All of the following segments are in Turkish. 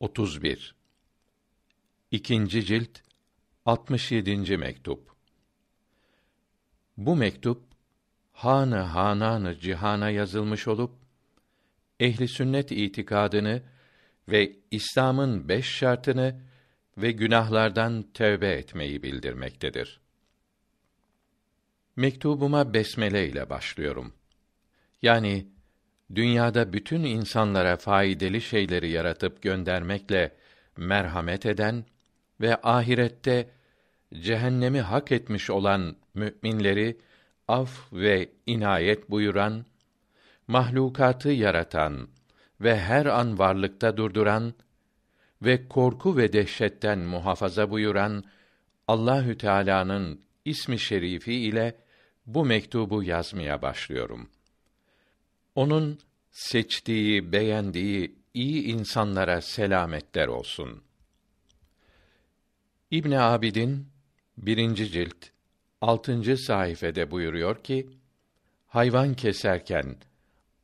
31 İkinci cilt 67. mektup Bu mektup Hanı Hananı cihana yazılmış olup ehli sünnet itikadını ve İslam'ın beş şartını ve günahlardan tövbe etmeyi bildirmektedir. Mektubuma besmele ile başlıyorum. Yani dünyada bütün insanlara faydalı şeyleri yaratıp göndermekle merhamet eden ve ahirette cehennemi hak etmiş olan müminleri af ve inayet buyuran, mahlukatı yaratan ve her an varlıkta durduran ve korku ve dehşetten muhafaza buyuran Allahü Teala'nın ismi şerifi ile bu mektubu yazmaya başlıyorum. Onun seçtiği, beğendiği iyi insanlara selametler olsun. İbn Abidin birinci cilt altıncı sayfede buyuruyor ki hayvan keserken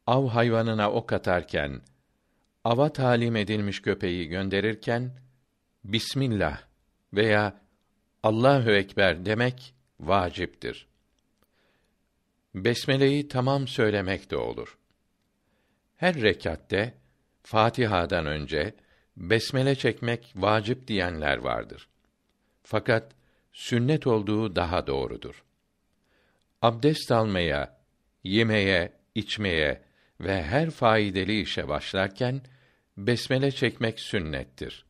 av hayvanına ok atarken ava talim edilmiş köpeği gönderirken Bismillah veya Allahü ekber demek vaciptir. Besmele'yi tamam söylemek de olur. Her rekatte Fatiha'dan önce besmele çekmek vacip diyenler vardır. Fakat sünnet olduğu daha doğrudur. Abdest almaya, yemeye, içmeye ve her faydalı işe başlarken besmele çekmek sünnettir.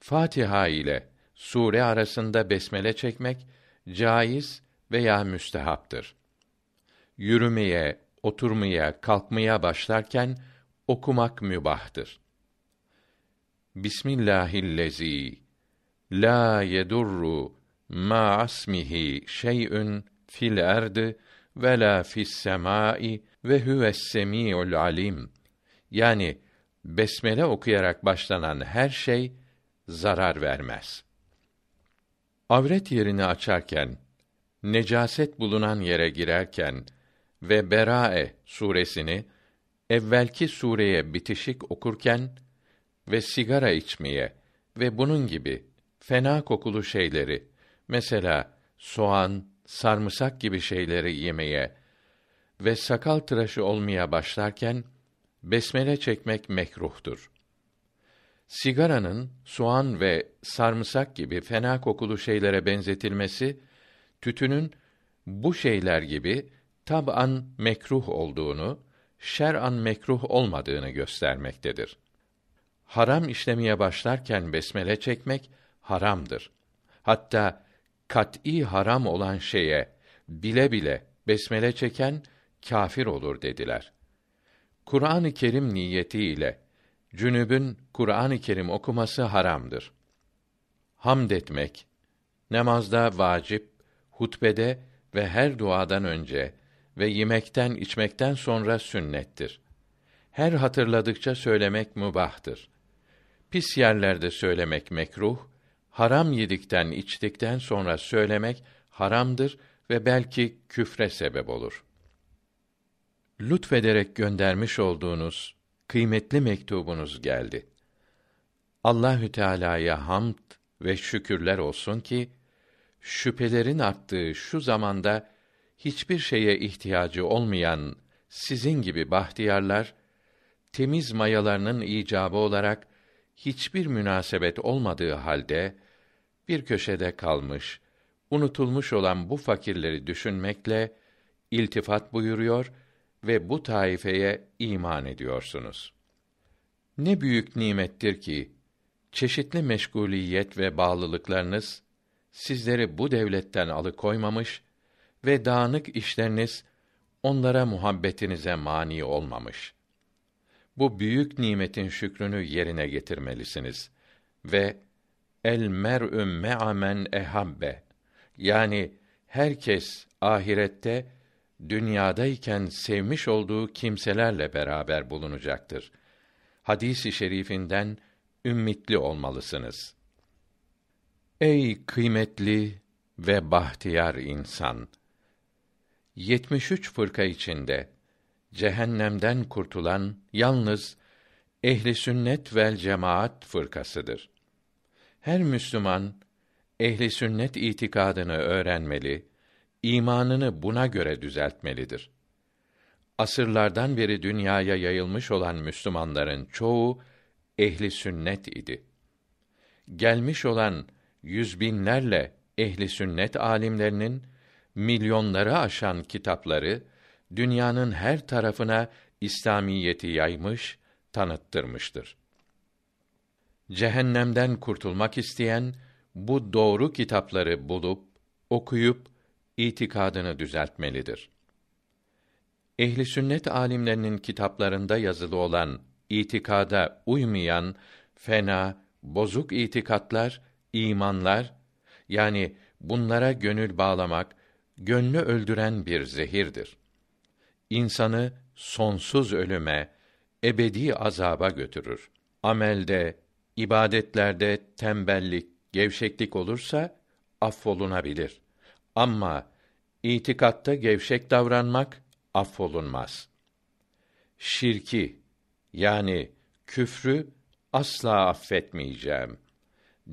Fatiha ile sure arasında besmele çekmek caiz veya müstehaptır. Yürümeye, oturmaya, kalkmaya başlarken okumak mübahtır. Bismillahillezî la yedurru ma asmihi şey'ün fil erdi ve la fis semai ve huves semiul alim. Yani besmele okuyarak başlanan her şey zarar vermez. Avret yerini açarken, necaset bulunan yere girerken ve Berae suresini evvelki sureye bitişik okurken ve sigara içmeye ve bunun gibi fena kokulu şeyleri mesela soğan, sarımsak gibi şeyleri yemeye ve sakal tıraşı olmaya başlarken besmele çekmek mekruhtur. Sigaranın soğan ve sarımsak gibi fena kokulu şeylere benzetilmesi tütünün bu şeyler gibi tab'an mekruh olduğunu, şer'an mekruh olmadığını göstermektedir. Haram işlemeye başlarken besmele çekmek haramdır. Hatta kat'î haram olan şeye bile bile besmele çeken kâfir olur dediler. Kur'an-ı Kerim niyetiyle cünübün Kur'an-ı Kerim okuması haramdır. Hamd etmek namazda vacip, hutbede ve her duadan önce ve yemekten içmekten sonra sünnettir. Her hatırladıkça söylemek mübahtır. Pis yerlerde söylemek mekruh, haram yedikten içtikten sonra söylemek haramdır ve belki küfre sebep olur. Lütfederek göndermiş olduğunuz kıymetli mektubunuz geldi. Allahü Teala'ya hamd ve şükürler olsun ki şüphelerin arttığı şu zamanda hiçbir şeye ihtiyacı olmayan sizin gibi bahtiyarlar temiz mayalarının icabı olarak hiçbir münasebet olmadığı halde bir köşede kalmış, unutulmuş olan bu fakirleri düşünmekle iltifat buyuruyor ve bu taifeye iman ediyorsunuz. Ne büyük nimettir ki çeşitli meşguliyet ve bağlılıklarınız sizleri bu devletten alıkoymamış ve dağınık işleriniz onlara muhabbetinize mani olmamış. Bu büyük nimetin şükrünü yerine getirmelisiniz ve el mer'ü me'amen ehabbe yani herkes ahirette dünyadayken sevmiş olduğu kimselerle beraber bulunacaktır. Hadisi şerifinden ümmitli olmalısınız. Ey kıymetli ve bahtiyar insan! 73 fırka içinde cehennemden kurtulan yalnız ehli sünnet vel cemaat fırkasıdır. Her Müslüman ehli sünnet itikadını öğrenmeli, imanını buna göre düzeltmelidir. Asırlardan beri dünyaya yayılmış olan Müslümanların çoğu ehli sünnet idi. Gelmiş olan yüz binlerle ehli sünnet alimlerinin milyonları aşan kitapları dünyanın her tarafına İslamiyeti yaymış, tanıttırmıştır. Cehennemden kurtulmak isteyen bu doğru kitapları bulup okuyup itikadını düzeltmelidir. Ehli sünnet alimlerinin kitaplarında yazılı olan itikada uymayan fena, bozuk itikatlar, imanlar yani bunlara gönül bağlamak gönlü öldüren bir zehirdir. İnsanı sonsuz ölüme, ebedi azaba götürür. Amelde, ibadetlerde tembellik, gevşeklik olursa affolunabilir. Ama itikatta gevşek davranmak affolunmaz. Şirki yani küfrü asla affetmeyeceğim.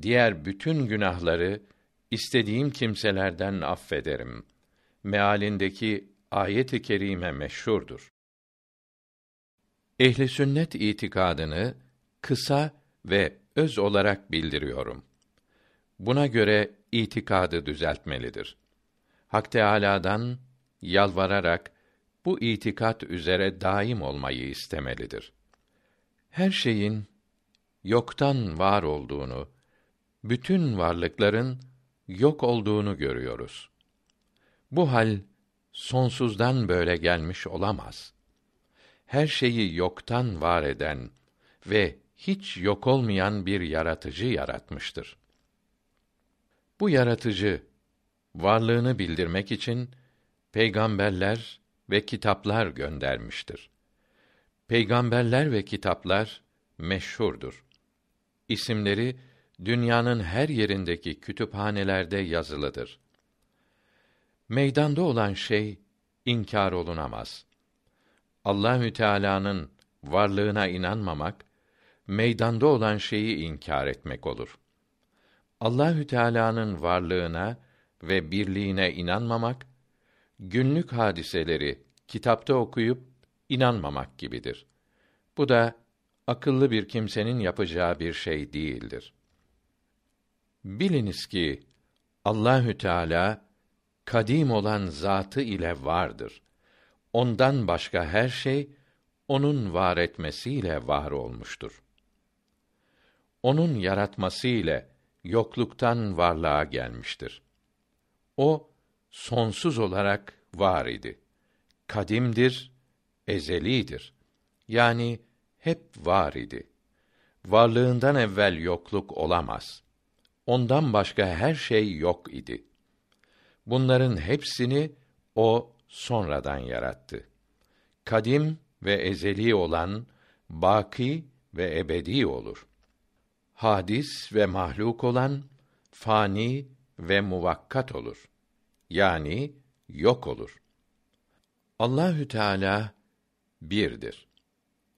Diğer bütün günahları istediğim kimselerden affederim. Mealindeki ayet-i kerime meşhurdur. Ehli sünnet itikadını kısa ve öz olarak bildiriyorum. Buna göre itikadı düzeltmelidir. Hak Teâlâ'dan yalvararak bu itikat üzere daim olmayı istemelidir. Her şeyin yoktan var olduğunu, bütün varlıkların yok olduğunu görüyoruz. Bu hal sonsuzdan böyle gelmiş olamaz. Her şeyi yoktan var eden ve hiç yok olmayan bir yaratıcı yaratmıştır. Bu yaratıcı varlığını bildirmek için peygamberler ve kitaplar göndermiştir. Peygamberler ve kitaplar meşhurdur. İsimleri dünyanın her yerindeki kütüphanelerde yazılıdır. Meydanda olan şey inkar olunamaz. Allahü Teala'nın varlığına inanmamak meydanda olan şeyi inkar etmek olur. Allahü Teala'nın varlığına ve birliğine inanmamak günlük hadiseleri kitapta okuyup inanmamak gibidir. Bu da akıllı bir kimsenin yapacağı bir şey değildir. Biliniz ki Allahü Teala kadim olan zatı ile vardır. Ondan başka her şey onun var etmesiyle var olmuştur. Onun yaratması ile yokluktan varlığa gelmiştir. O sonsuz olarak var idi. Kadimdir, ezelidir. Yani hep var idi. Varlığından evvel yokluk olamaz. Ondan başka her şey yok idi. Bunların hepsini o sonradan yarattı. Kadim ve ezeli olan baki ve ebedi olur. Hadis ve mahluk olan fani ve muvakkat olur. Yani yok olur. Allahü Teala birdir.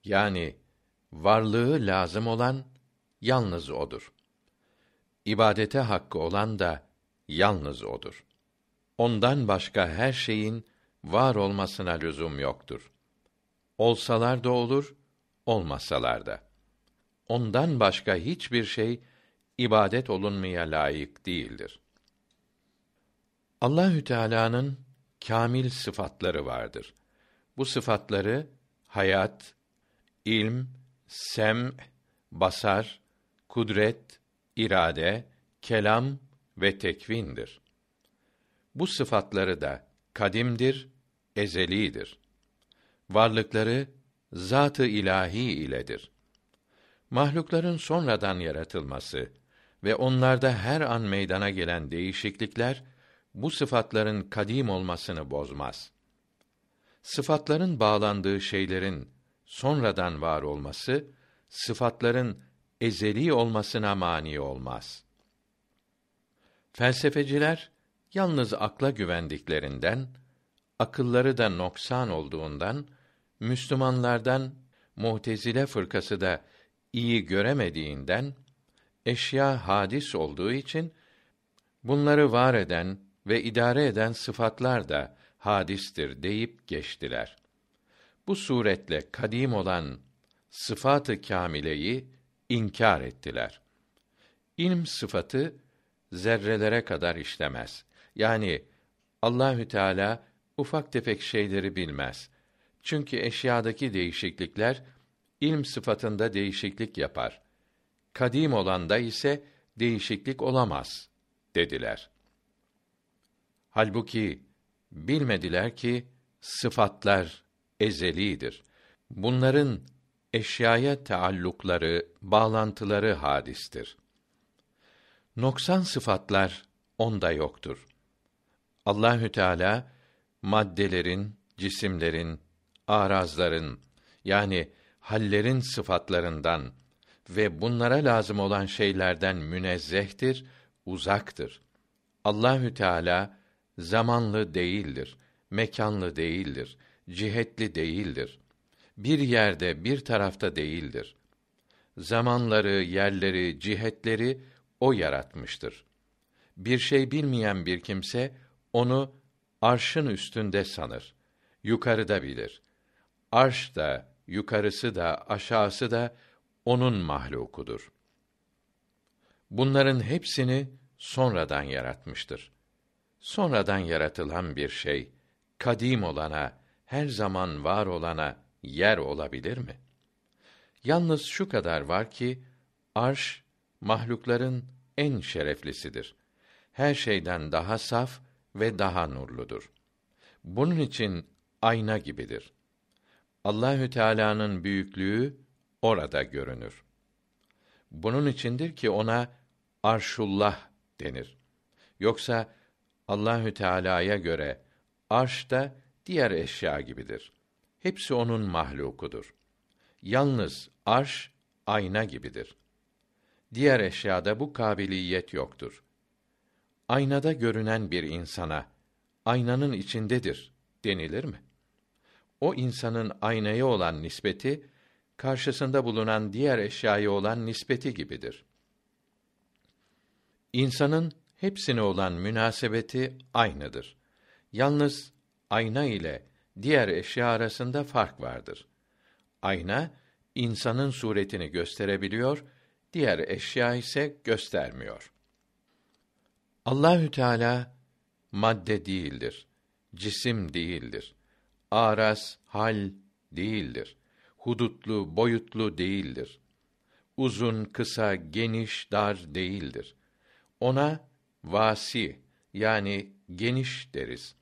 Yani varlığı lazım olan yalnız odur. İbadete hakkı olan da yalnız odur. Ondan başka her şeyin var olmasına lüzum yoktur. Olsalar da olur, olmasalar da. Ondan başka hiçbir şey ibadet olunmaya layık değildir. Allahü Teala'nın kamil sıfatları vardır. Bu sıfatları hayat, ilm, sem, basar, kudret, irade, kelam ve tekvindir. Bu sıfatları da kadimdir, ezelidir. Varlıkları zatı ilahi iledir. Mahlukların sonradan yaratılması ve onlarda her an meydana gelen değişiklikler bu sıfatların kadim olmasını bozmaz. Sıfatların bağlandığı şeylerin sonradan var olması sıfatların ezeli olmasına mani olmaz. Felsefeciler yalnız akla güvendiklerinden, akılları da noksan olduğundan Müslümanlardan Mu'tezile fırkası da iyi göremediğinden eşya hadis olduğu için bunları var eden ve idare eden sıfatlar da hadistir deyip geçtiler. Bu suretle kadim olan sıfatı kâmileyi inkar ettiler. İlm sıfatı zerrelere kadar işlemez. Yani Allahü Teala ufak tefek şeyleri bilmez. Çünkü eşyadaki değişiklikler ilm sıfatında değişiklik yapar. Kadim olanda ise değişiklik olamaz dediler. Halbuki bilmediler ki sıfatlar ezelidir. Bunların eşyaya taallukları, bağlantıları hadistir. Noksan sıfatlar onda yoktur. Allahü Teala maddelerin, cisimlerin, arazların yani hallerin sıfatlarından ve bunlara lazım olan şeylerden münezzehtir, uzaktır. Allahü Teala zamanlı değildir, mekanlı değildir, cihetli değildir. Bir yerde, bir tarafta değildir. Zamanları, yerleri, cihetleri o yaratmıştır. Bir şey bilmeyen bir kimse onu arşın üstünde sanır. Yukarıda bilir. Arş da, yukarısı da, aşağısı da onun mahlukudur. Bunların hepsini sonradan yaratmıştır. Sonradan yaratılan bir şey kadim olana, her zaman var olana yer olabilir mi? Yalnız şu kadar var ki arş mahlukların en şereflisidir. Her şeyden daha saf ve daha nurludur. Bunun için ayna gibidir. Allahü Teala'nın büyüklüğü orada görünür. Bunun içindir ki ona Arşullah denir. Yoksa Allahü Teala'ya göre arş da diğer eşya gibidir. Hepsi onun mahlukudur. Yalnız arş ayna gibidir. Diğer eşyada bu kabiliyet yoktur. Aynada görünen bir insana aynanın içindedir denilir mi? O insanın aynaya olan nispeti karşısında bulunan diğer eşyaya olan nispeti gibidir. İnsanın hepsine olan münasebeti aynıdır. Yalnız ayna ile diğer eşya arasında fark vardır. Ayna insanın suretini gösterebiliyor, diğer eşya ise göstermiyor. Allahü Teala madde değildir. Cisim değildir. Aras, hal değildir. Hudutlu, boyutlu değildir. Uzun, kısa, geniş, dar değildir. Ona vasi yani geniş deriz.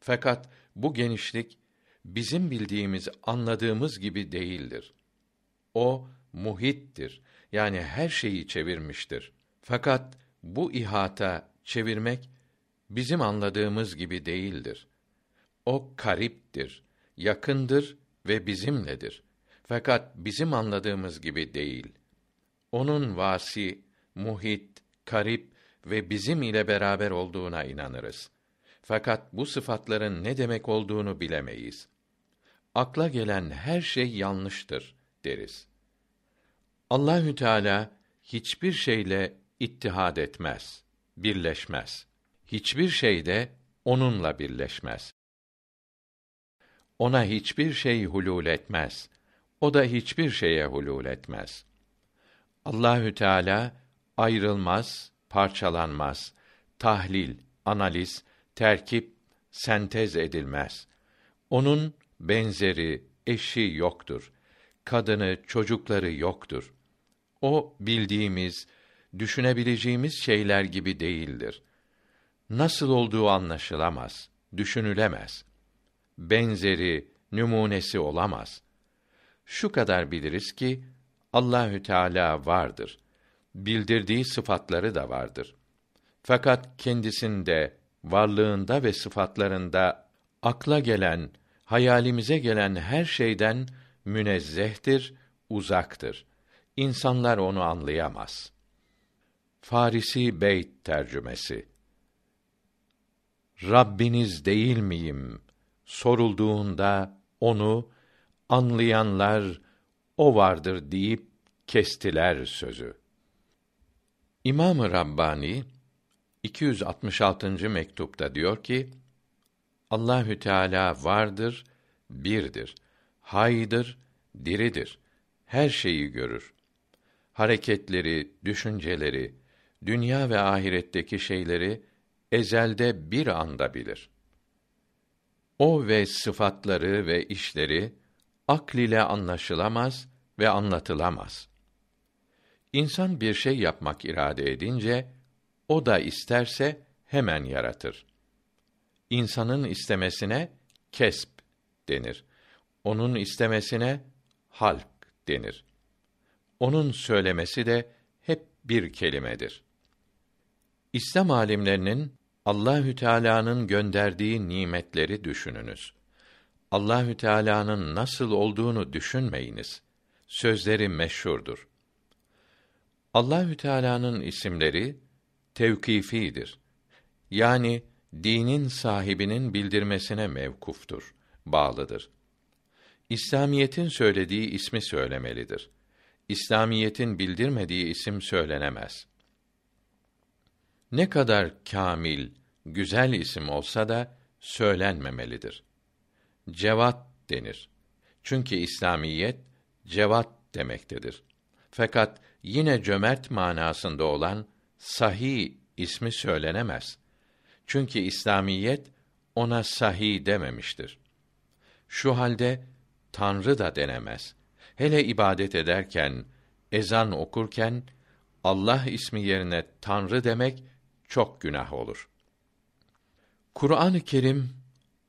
Fakat bu genişlik bizim bildiğimiz, anladığımız gibi değildir. O muhittir. Yani her şeyi çevirmiştir. Fakat bu ihata çevirmek bizim anladığımız gibi değildir. O kariptir, yakındır ve bizimledir. Fakat bizim anladığımız gibi değil. Onun vasi, muhit, karip ve bizim ile beraber olduğuna inanırız. Fakat bu sıfatların ne demek olduğunu bilemeyiz. Akla gelen her şey yanlıştır deriz. Allahü Teala hiçbir şeyle ittihad etmez, birleşmez. Hiçbir şey de onunla birleşmez. Ona hiçbir şey hulul etmez. O da hiçbir şeye hulul etmez. Allahü Teala ayrılmaz, parçalanmaz. Tahlil, analiz, terkip, sentez edilmez. Onun benzeri, eşi yoktur. Kadını, çocukları yoktur. O bildiğimiz, düşünebileceğimiz şeyler gibi değildir. Nasıl olduğu anlaşılamaz, düşünülemez. Benzeri, nümunesi olamaz. Şu kadar biliriz ki Allahü Teala vardır. Bildirdiği sıfatları da vardır. Fakat kendisinde varlığında ve sıfatlarında akla gelen, hayalimize gelen her şeyden münezzehtir, uzaktır. İnsanlar onu anlayamaz. Farisi Beyt tercümesi Rabbiniz değil miyim? Sorulduğunda onu anlayanlar o vardır deyip kestiler sözü. İmam-ı Rabbani 266. mektupta diyor ki: Allahü Teala vardır, birdir. Haydır, diridir. Her şeyi görür. Hareketleri, düşünceleri, dünya ve ahiretteki şeyleri ezelde bir anda bilir. O ve sıfatları ve işleri akl ile anlaşılamaz ve anlatılamaz. İnsan bir şey yapmak irade edince o da isterse hemen yaratır. İnsanın istemesine kesp denir. Onun istemesine halk denir. Onun söylemesi de hep bir kelimedir. İslam alimlerinin Allahü Teala'nın gönderdiği nimetleri düşününüz. Allahü Teala'nın nasıl olduğunu düşünmeyiniz. Sözleri meşhurdur. Allahü Teala'nın isimleri tevkifidir. Yani dinin sahibinin bildirmesine mevkuftur, bağlıdır. İslamiyetin söylediği ismi söylemelidir. İslamiyetin bildirmediği isim söylenemez. Ne kadar kamil, güzel isim olsa da söylenmemelidir. Cevat denir. Çünkü İslamiyet cevat demektedir. Fakat yine cömert manasında olan sahih ismi söylenemez. Çünkü İslamiyet ona sahih dememiştir. Şu halde Tanrı da denemez. Hele ibadet ederken, ezan okurken Allah ismi yerine Tanrı demek çok günah olur. Kur'an-ı Kerim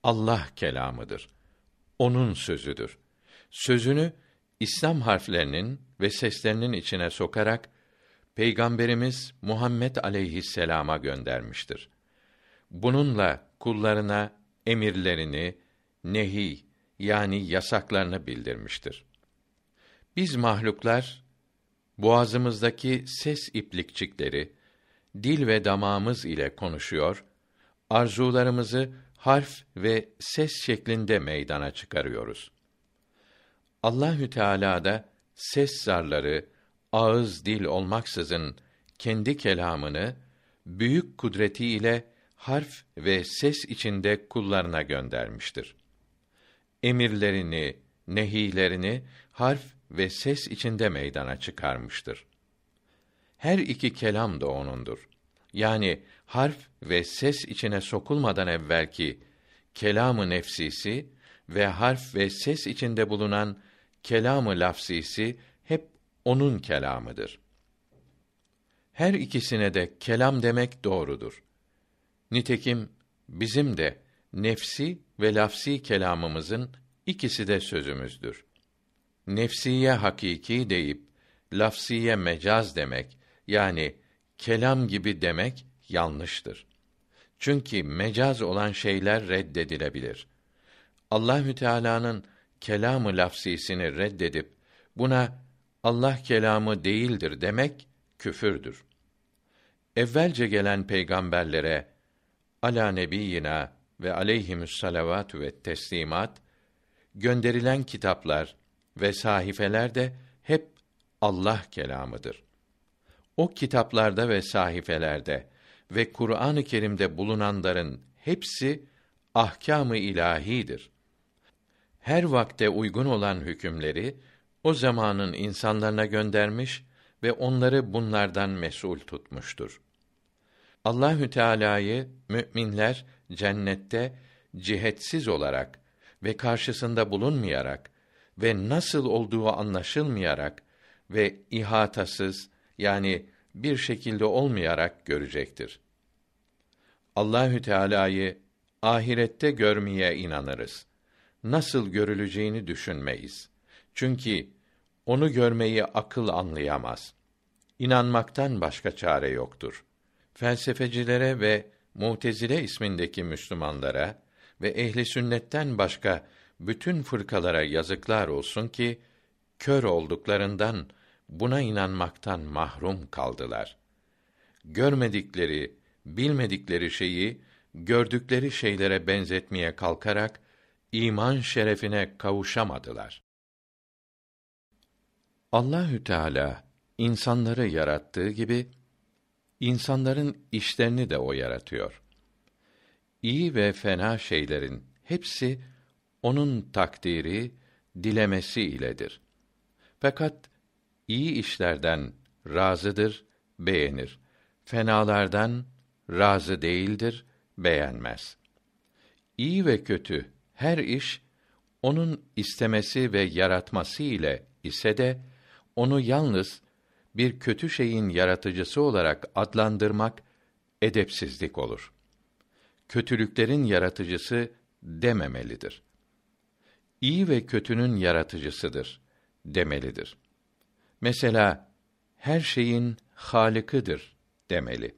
Allah kelamıdır. Onun sözüdür. Sözünü İslam harflerinin ve seslerinin içine sokarak Peygamberimiz Muhammed aleyhisselama göndermiştir. Bununla kullarına emirlerini, nehi yani yasaklarını bildirmiştir. Biz mahluklar boğazımızdaki ses iplikçikleri dil ve damağımız ile konuşuyor, arzularımızı harf ve ses şeklinde meydana çıkarıyoruz. Allahü Teala da ses zarları, ağız dil olmaksızın kendi kelamını büyük kudretiyle harf ve ses içinde kullarına göndermiştir. Emirlerini, nehilerini harf ve ses içinde meydana çıkarmıştır. Her iki kelam da onundur. Yani harf ve ses içine sokulmadan evvelki kelamı nefsisi ve harf ve ses içinde bulunan kelamı lafzisi hep onun kelamıdır. Her ikisine de kelam demek doğrudur. Nitekim bizim de nefsi ve lafsi kelamımızın ikisi de sözümüzdür. Nefsiye hakiki deyip lafsiye mecaz demek yani kelam gibi demek yanlıştır. Çünkü mecaz olan şeyler reddedilebilir. Allahü Teala'nın kelamı lafzisini reddedip buna Allah kelamı değildir demek küfürdür. Evvelce gelen peygamberlere ala nebiyina ve aleyhimüs salavatü ve teslimat gönderilen kitaplar ve sahifeler de hep Allah kelamıdır. O kitaplarda ve sahifelerde ve Kur'an-ı Kerim'de bulunanların hepsi ahkâm-ı ilahidir. Her vakte uygun olan hükümleri o zamanın insanlarına göndermiş ve onları bunlardan mesul tutmuştur. Allahü Teala'yı müminler cennette cihetsiz olarak ve karşısında bulunmayarak ve nasıl olduğu anlaşılmayarak ve ihatasız yani bir şekilde olmayarak görecektir. Allahü Teala'yı ahirette görmeye inanırız. Nasıl görüleceğini düşünmeyiz. Çünkü onu görmeyi akıl anlayamaz. İnanmaktan başka çare yoktur. Felsefecilere ve Mutezile ismindeki Müslümanlara ve ehli sünnetten başka bütün fırkalara yazıklar olsun ki kör olduklarından buna inanmaktan mahrum kaldılar. Görmedikleri, bilmedikleri şeyi gördükleri şeylere benzetmeye kalkarak iman şerefine kavuşamadılar. Allahü Teala insanları yarattığı gibi insanların işlerini de o yaratıyor. İyi ve fena şeylerin hepsi onun takdiri, dilemesi iledir. Fakat iyi işlerden razıdır, beğenir. Fenalardan razı değildir, beğenmez. İyi ve kötü her iş onun istemesi ve yaratması ile ise de onu yalnız bir kötü şeyin yaratıcısı olarak adlandırmak edepsizlik olur. Kötülüklerin yaratıcısı dememelidir. İyi ve kötünün yaratıcısıdır demelidir. Mesela her şeyin halikıdır demeli.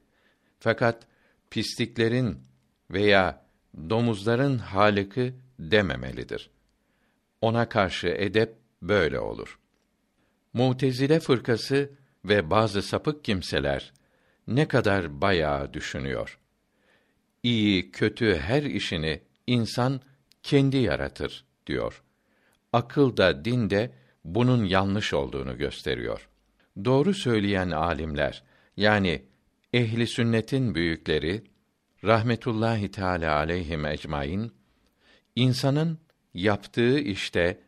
Fakat pisliklerin veya domuzların haliki dememelidir. Ona karşı edep böyle olur. Mutezile fırkası ve bazı sapık kimseler ne kadar bayağı düşünüyor. İyi, kötü her işini insan kendi yaratır diyor. Akıl da din de bunun yanlış olduğunu gösteriyor. Doğru söyleyen alimler yani ehli sünnetin büyükleri rahmetullahi teala aleyhim ecmaîn insanın yaptığı işte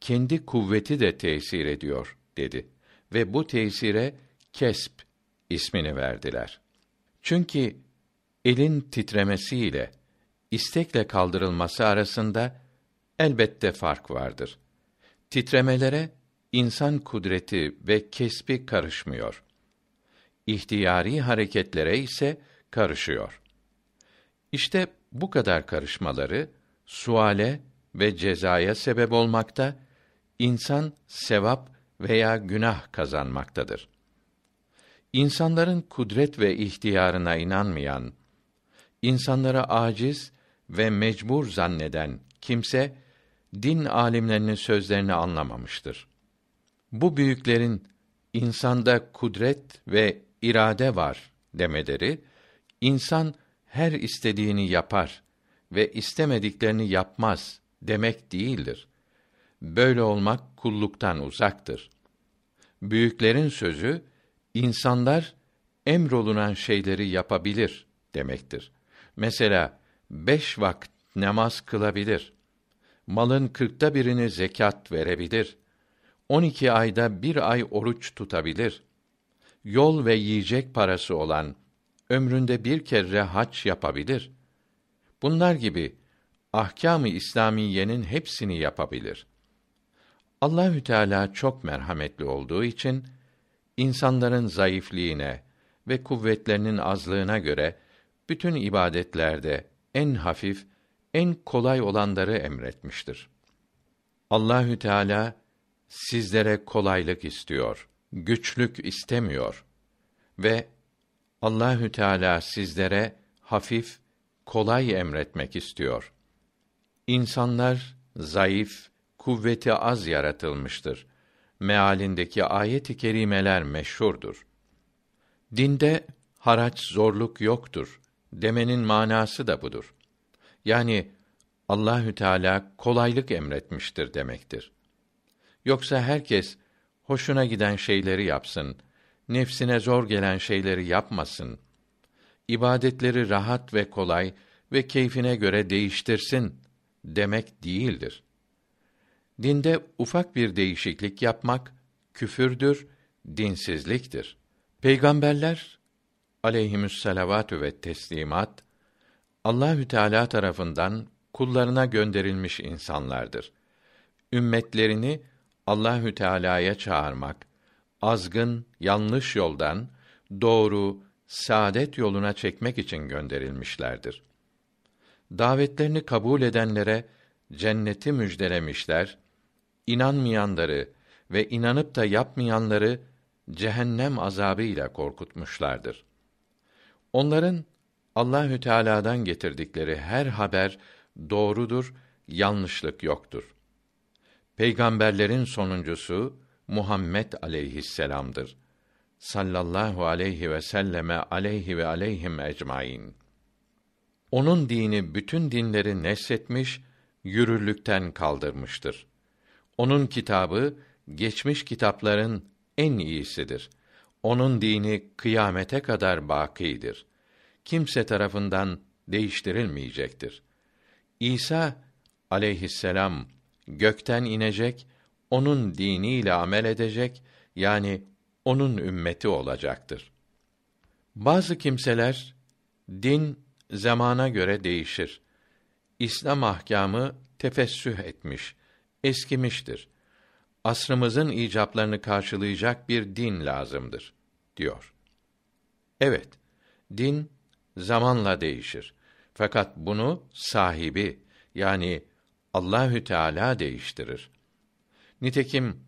kendi kuvveti de tesir ediyor dedi ve bu tesire kesp ismini verdiler. Çünkü elin titremesiyle istekle kaldırılması arasında elbette fark vardır. Titremelere insan kudreti ve kesbi karışmıyor. İhtiyari hareketlere ise karışıyor. İşte bu kadar karışmaları suale ve cezaya sebep olmakta, insan sevap veya günah kazanmaktadır. İnsanların kudret ve ihtiyarına inanmayan, insanlara aciz ve mecbur zanneden kimse din alimlerinin sözlerini anlamamıştır. Bu büyüklerin insanda kudret ve irade var demeleri insan her istediğini yapar ve istemediklerini yapmaz demek değildir. Böyle olmak kulluktan uzaktır. Büyüklerin sözü insanlar emrolunan şeyleri yapabilir demektir. Mesela beş vakit namaz kılabilir. Malın kırkta birini zekat verebilir. On iki ayda bir ay oruç tutabilir. Yol ve yiyecek parası olan ömründe bir kere hac yapabilir. Bunlar gibi ahkâm-ı İslamiyenin hepsini yapabilir. Allahü Teala çok merhametli olduğu için insanların zayıfliğine ve kuvvetlerinin azlığına göre bütün ibadetlerde en hafif, en kolay olanları emretmiştir. Allahü Teala sizlere kolaylık istiyor, güçlük istemiyor ve Allahü Teala sizlere hafif, kolay emretmek istiyor. İnsanlar zayıf, kuvveti az yaratılmıştır. Mealindeki ayet-i kerimeler meşhurdur. Dinde haraç zorluk yoktur demenin manası da budur. Yani Allahü Teala kolaylık emretmiştir demektir. Yoksa herkes hoşuna giden şeyleri yapsın, nefsine zor gelen şeyleri yapmasın. İbadetleri rahat ve kolay ve keyfine göre değiştirsin demek değildir. Dinde ufak bir değişiklik yapmak küfürdür, dinsizliktir. Peygamberler aleyhimüsselavatü ve teslimat Allahü Teala tarafından kullarına gönderilmiş insanlardır. Ümmetlerini Allahü Teala'ya çağırmak, azgın, yanlış yoldan doğru, saadet yoluna çekmek için gönderilmişlerdir. Davetlerini kabul edenlere cenneti müjdelemişler, inanmayanları ve inanıp da yapmayanları cehennem azabıyla korkutmuşlardır. Onların Allahü Teala'dan getirdikleri her haber doğrudur, yanlışlık yoktur. Peygamberlerin sonuncusu Muhammed aleyhisselam'dır. Sallallahu aleyhi ve selleme aleyhi ve aleyhim ecmaîn. Onun dini bütün dinleri nesletmiş, yürürlükten kaldırmıştır. Onun kitabı geçmiş kitapların en iyisidir. Onun dini kıyamete kadar bakidir. Kimse tarafından değiştirilmeyecektir. İsa aleyhisselam gökten inecek, onun diniyle amel edecek, yani onun ümmeti olacaktır. Bazı kimseler din zamana göre değişir. İslam ahkamı tefessüh etmiş, eskimiştir. Asrımızın icaplarını karşılayacak bir din lazımdır diyor. Evet, din zamanla değişir. Fakat bunu sahibi yani Allahü Teala değiştirir. Nitekim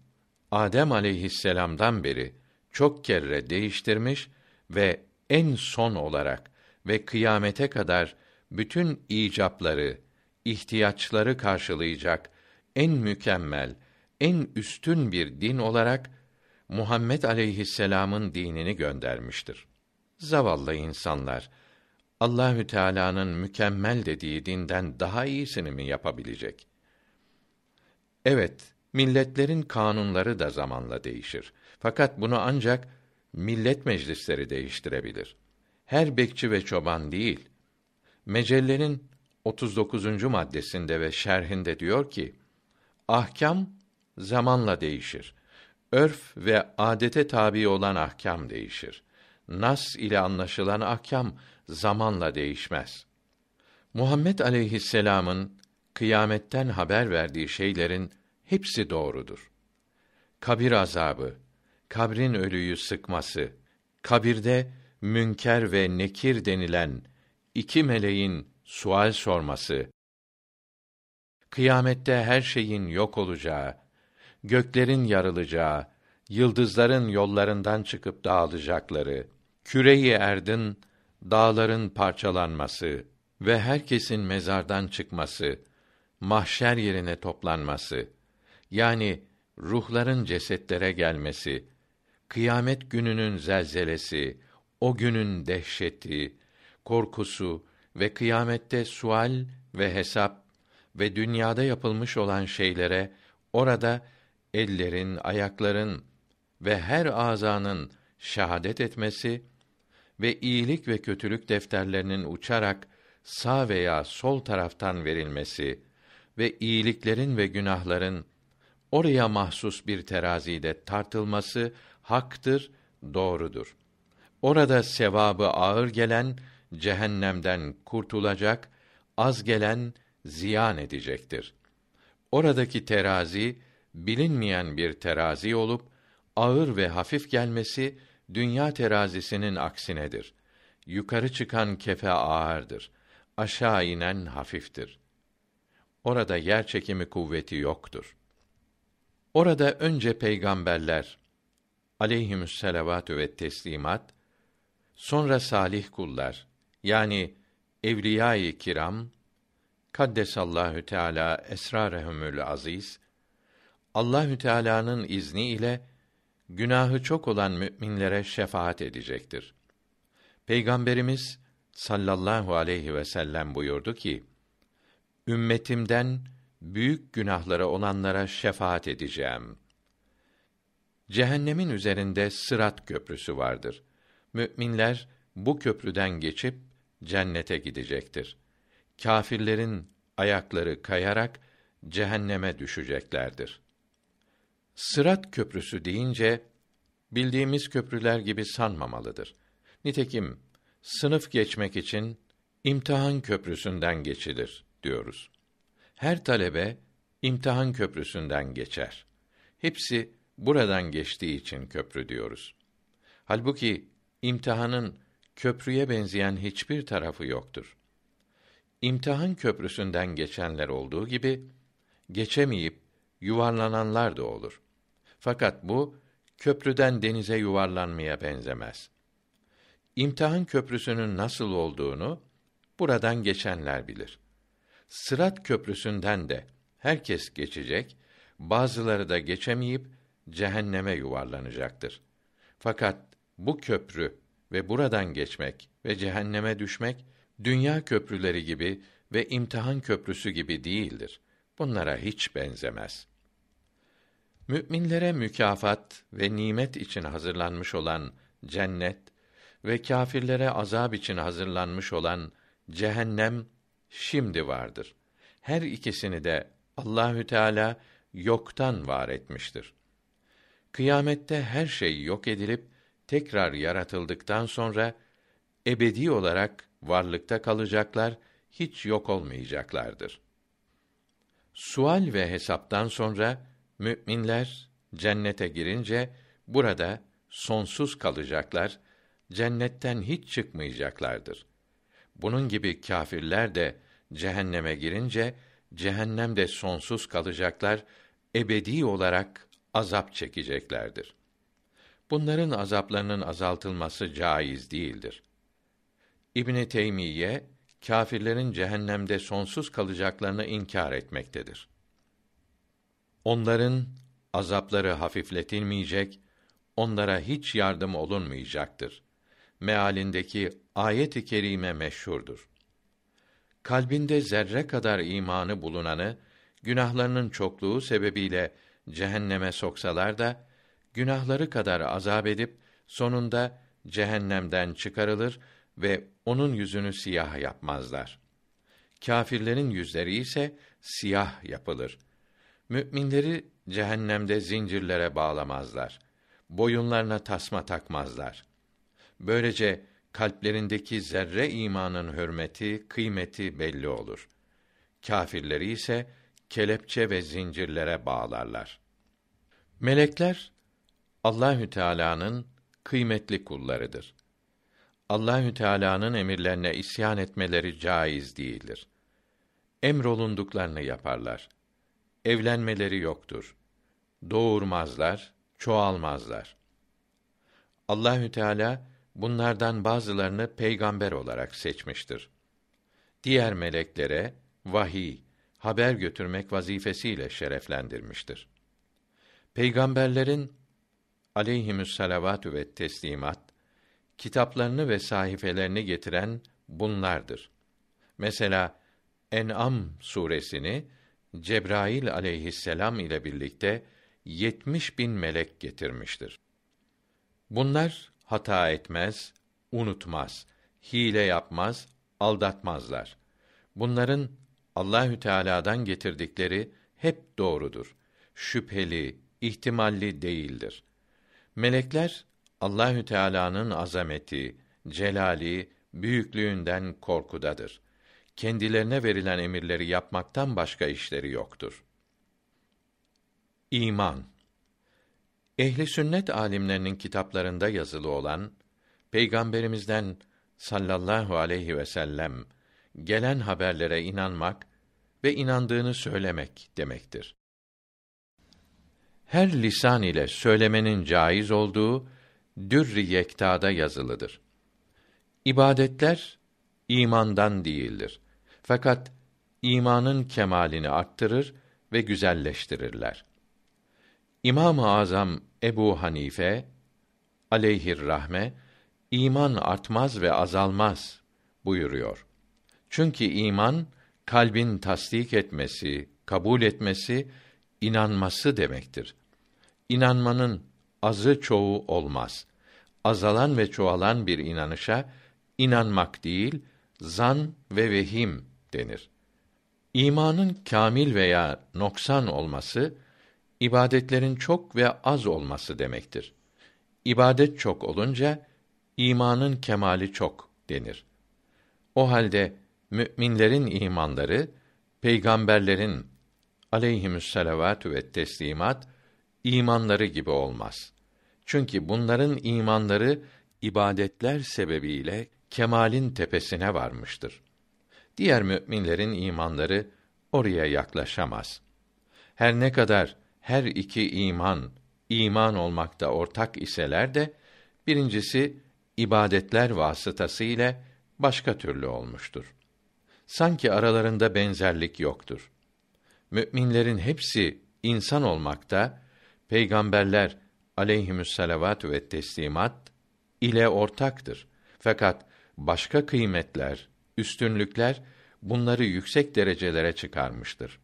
Adem aleyhisselam'dan beri çok kere değiştirmiş ve en son olarak ve kıyamete kadar bütün icapları, ihtiyaçları karşılayacak en mükemmel, en üstün bir din olarak Muhammed aleyhisselam'ın dinini göndermiştir. Zavallı insanlar Allahü Teala'nın mükemmel dediği dinden daha iyisini mi yapabilecek? Evet, milletlerin kanunları da zamanla değişir. Fakat bunu ancak millet meclisleri değiştirebilir. Her bekçi ve çoban değil. Mecellenin 39. maddesinde ve şerhinde diyor ki: Ahkam zamanla değişir. Örf ve adete tabi olan ahkam değişir. Nas ile anlaşılan ahkam zamanla değişmez. Muhammed aleyhisselam'ın kıyametten haber verdiği şeylerin hepsi doğrudur. Kabir azabı, kabrin ölüyü sıkması, kabirde münker ve nekir denilen iki meleğin sual sorması, kıyamette her şeyin yok olacağı, göklerin yarılacağı, yıldızların yollarından çıkıp dağılacakları, küreyi erdin, dağların parçalanması ve herkesin mezardan çıkması, mahşer yerine toplanması, yani ruhların cesetlere gelmesi, kıyamet gününün zelzelesi, o günün dehşeti, korkusu ve kıyamette sual ve hesap ve dünyada yapılmış olan şeylere orada ellerin, ayakların ve her azanın şahadet etmesi ve iyilik ve kötülük defterlerinin uçarak sağ veya sol taraftan verilmesi ve iyiliklerin ve günahların oraya mahsus bir terazide tartılması haktır, doğrudur. Orada sevabı ağır gelen cehennemden kurtulacak, az gelen ziyan edecektir. Oradaki terazi bilinmeyen bir terazi olup ağır ve hafif gelmesi dünya terazisinin aksinedir. Yukarı çıkan kefe ağırdır. Aşağı inen hafiftir. Orada yer çekimi kuvveti yoktur. Orada önce peygamberler aleyhimüsselavatü ve teslimat sonra salih kullar yani evliyâ-i kiram kaddesallahu teala esrarehumül aziz Allahü Teala'nın izni ile günahı çok olan müminlere şefaat edecektir. Peygamberimiz sallallahu aleyhi ve sellem buyurdu ki: Ümmetimden büyük günahları olanlara şefaat edeceğim. Cehennemin üzerinde Sırat köprüsü vardır. Müminler bu köprüden geçip cennete gidecektir. Kâfirlerin ayakları kayarak cehenneme düşeceklerdir. Sırat köprüsü deyince bildiğimiz köprüler gibi sanmamalıdır. Nitekim sınıf geçmek için imtihan köprüsünden geçilir diyoruz. Her talebe imtihan köprüsünden geçer. Hepsi buradan geçtiği için köprü diyoruz. Halbuki imtihanın köprüye benzeyen hiçbir tarafı yoktur. İmtihan köprüsünden geçenler olduğu gibi geçemeyip yuvarlananlar da olur. Fakat bu köprüden denize yuvarlanmaya benzemez. İmtihan köprüsünün nasıl olduğunu buradan geçenler bilir. Sırat köprüsünden de herkes geçecek, bazıları da geçemeyip cehenneme yuvarlanacaktır. Fakat bu köprü ve buradan geçmek ve cehenneme düşmek dünya köprüleri gibi ve imtihan köprüsü gibi değildir. Bunlara hiç benzemez. Müminlere mükafat ve nimet için hazırlanmış olan cennet ve kâfirlere azab için hazırlanmış olan cehennem şimdi vardır. Her ikisini de Allahü Teala yoktan var etmiştir. Kıyamette her şey yok edilip tekrar yaratıldıktan sonra ebedi olarak varlıkta kalacaklar, hiç yok olmayacaklardır. Sual ve hesaptan sonra müminler cennete girince burada sonsuz kalacaklar, cennetten hiç çıkmayacaklardır. Bunun gibi kâfirler de cehenneme girince cehennemde sonsuz kalacaklar, ebedi olarak azap çekeceklerdir. Bunların azaplarının azaltılması caiz değildir. İbn Teymiye kâfirlerin cehennemde sonsuz kalacaklarını inkar etmektedir. Onların azapları hafifletilmeyecek, onlara hiç yardım olunmayacaktır. Mealindeki ayet-i kerime meşhurdur. Kalbinde zerre kadar imanı bulunanı günahlarının çokluğu sebebiyle cehenneme soksalar da günahları kadar azap edip sonunda cehennemden çıkarılır ve onun yüzünü siyah yapmazlar. Kâfirlerin yüzleri ise siyah yapılır. Müminleri cehennemde zincirlere bağlamazlar. Boyunlarına tasma takmazlar. Böylece kalplerindeki zerre imanın hürmeti, kıymeti belli olur. Kâfirleri ise kelepçe ve zincirlere bağlarlar. Melekler Allahü Teala'nın kıymetli kullarıdır. Allahü Teala'nın emirlerine isyan etmeleri caiz değildir. Emrolunduklarını yaparlar. Evlenmeleri yoktur. Doğurmazlar, çoğalmazlar. Allahü Teala bunlardan bazılarını peygamber olarak seçmiştir. Diğer meleklere vahiy, haber götürmek vazifesiyle şereflendirmiştir. Peygamberlerin aleyhimüs salavatü ve teslimat kitaplarını ve sahifelerini getiren bunlardır. Mesela En'am suresini Cebrail aleyhisselam ile birlikte yetmiş bin melek getirmiştir. Bunlar hata etmez, unutmaz, hile yapmaz, aldatmazlar. Bunların Allahü Teala'dan getirdikleri hep doğrudur. Şüpheli, ihtimalli değildir. Melekler Allahü Teala'nın azameti, celali, büyüklüğünden korkudadır. Kendilerine verilen emirleri yapmaktan başka işleri yoktur. İman Ehli sünnet alimlerinin kitaplarında yazılı olan Peygamberimizden sallallahu aleyhi ve sellem gelen haberlere inanmak ve inandığını söylemek demektir. Her lisan ile söylemenin caiz olduğu Dürr-i Yekta'da yazılıdır. İbadetler imandan değildir. Fakat imanın kemalini arttırır ve güzelleştirirler. İmam-ı Azam Ebu Hanife aleyhir rahme iman artmaz ve azalmaz buyuruyor. Çünkü iman kalbin tasdik etmesi, kabul etmesi, inanması demektir. İnanmanın azı çoğu olmaz. Azalan ve çoğalan bir inanışa inanmak değil, zan ve vehim denir. İmanın kamil veya noksan olması ibadetlerin çok ve az olması demektir. İbadet çok olunca imanın kemali çok denir. O halde müminlerin imanları peygamberlerin aleyhimüsselavatü ve teslimat imanları gibi olmaz. Çünkü bunların imanları ibadetler sebebiyle kemalin tepesine varmıştır. Diğer müminlerin imanları oraya yaklaşamaz. Her ne kadar her iki iman iman olmakta ortak iseler de birincisi ibadetler vasıtası ile başka türlü olmuştur. Sanki aralarında benzerlik yoktur. Müminlerin hepsi insan olmakta, peygamberler aleyhimüsselavatü ve teslimat ile ortaktır. Fakat başka kıymetler, üstünlükler bunları yüksek derecelere çıkarmıştır.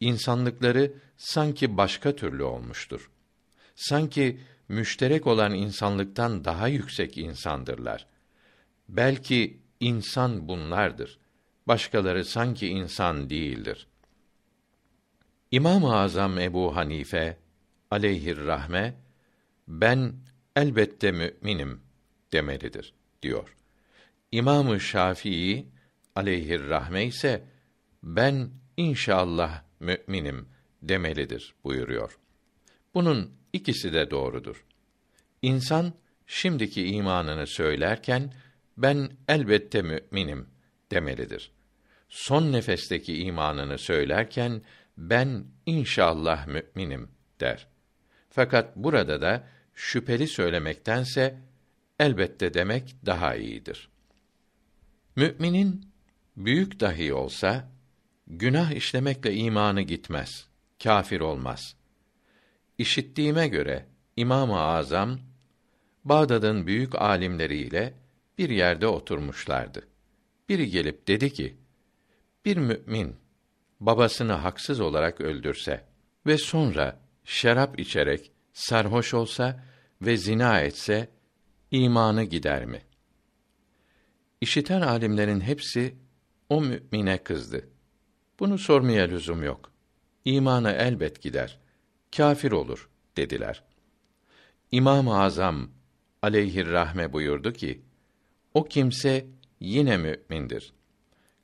insanlıkları sanki başka türlü olmuştur. Sanki müşterek olan insanlıktan daha yüksek insandırlar. Belki insan bunlardır. Başkaları sanki insan değildir. İmam-ı Azam Ebu Hanife aleyhir rahme ben elbette müminim demelidir diyor. İmamı Şafii aleyhir rahme ise ben inşallah müminim demelidir buyuruyor. Bunun ikisi de doğrudur. İnsan şimdiki imanını söylerken ben elbette müminim demelidir. Son nefesteki imanını söylerken ben inşallah müminim der. Fakat burada da şüpheli söylemektense elbette demek daha iyidir. Müminin büyük dahi olsa günah işlemekle imanı gitmez, kâfir olmaz. İşittiğime göre İmam-ı Azam Bağdat'ın büyük alimleriyle bir yerde oturmuşlardı. Biri gelip dedi ki: Bir mümin babasını haksız olarak öldürse ve sonra şarap içerek sarhoş olsa ve zina etse imanı gider mi? İşiten alimlerin hepsi o mümine kızdı. Bunu sormaya lüzum yok. İmanı elbet gider. Kafir olur dediler. İmam-ı Azam aleyhir rahme buyurdu ki: O kimse yine mümindir.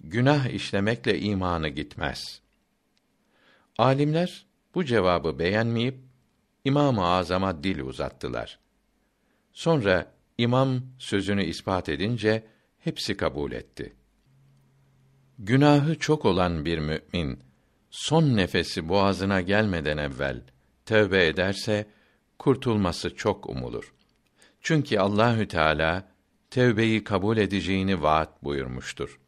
Günah işlemekle imanı gitmez. Alimler bu cevabı beğenmeyip İmam-ı Azam'a dil uzattılar. Sonra imam sözünü ispat edince hepsi kabul etti. Günahı çok olan bir mümin son nefesi boğazına gelmeden evvel tövbe ederse kurtulması çok umulur. Çünkü Allahü Teala tövbeyi kabul edeceğini vaat buyurmuştur.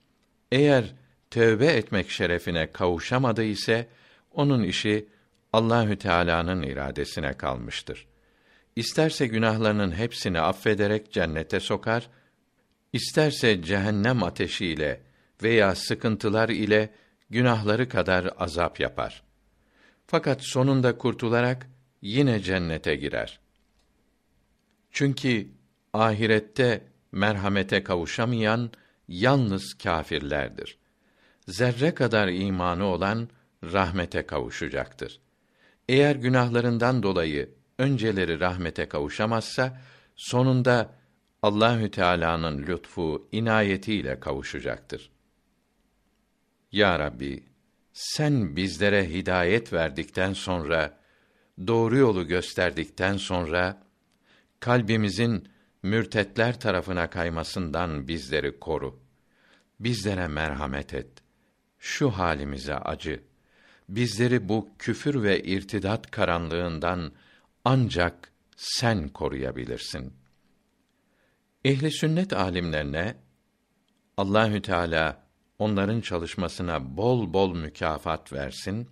Eğer tövbe etmek şerefine kavuşamadı ise onun işi Allahü Teala'nın iradesine kalmıştır. İsterse günahlarının hepsini affederek cennete sokar, isterse cehennem ateşiyle veya sıkıntılar ile günahları kadar azap yapar. Fakat sonunda kurtularak yine cennete girer. Çünkü ahirette merhamete kavuşamayan yalnız kâfirlerdir. Zerre kadar imanı olan rahmete kavuşacaktır. Eğer günahlarından dolayı önceleri rahmete kavuşamazsa sonunda Allahü Teala'nın lütfu, inayetiyle kavuşacaktır. Ya Rabbi, sen bizlere hidayet verdikten sonra, doğru yolu gösterdikten sonra, kalbimizin mürtetler tarafına kaymasından bizleri koru. Bizlere merhamet et. Şu halimize acı. Bizleri bu küfür ve irtidat karanlığından ancak sen koruyabilirsin. Ehli sünnet alimlerine Allahü Teala onların çalışmasına bol bol mükafat versin.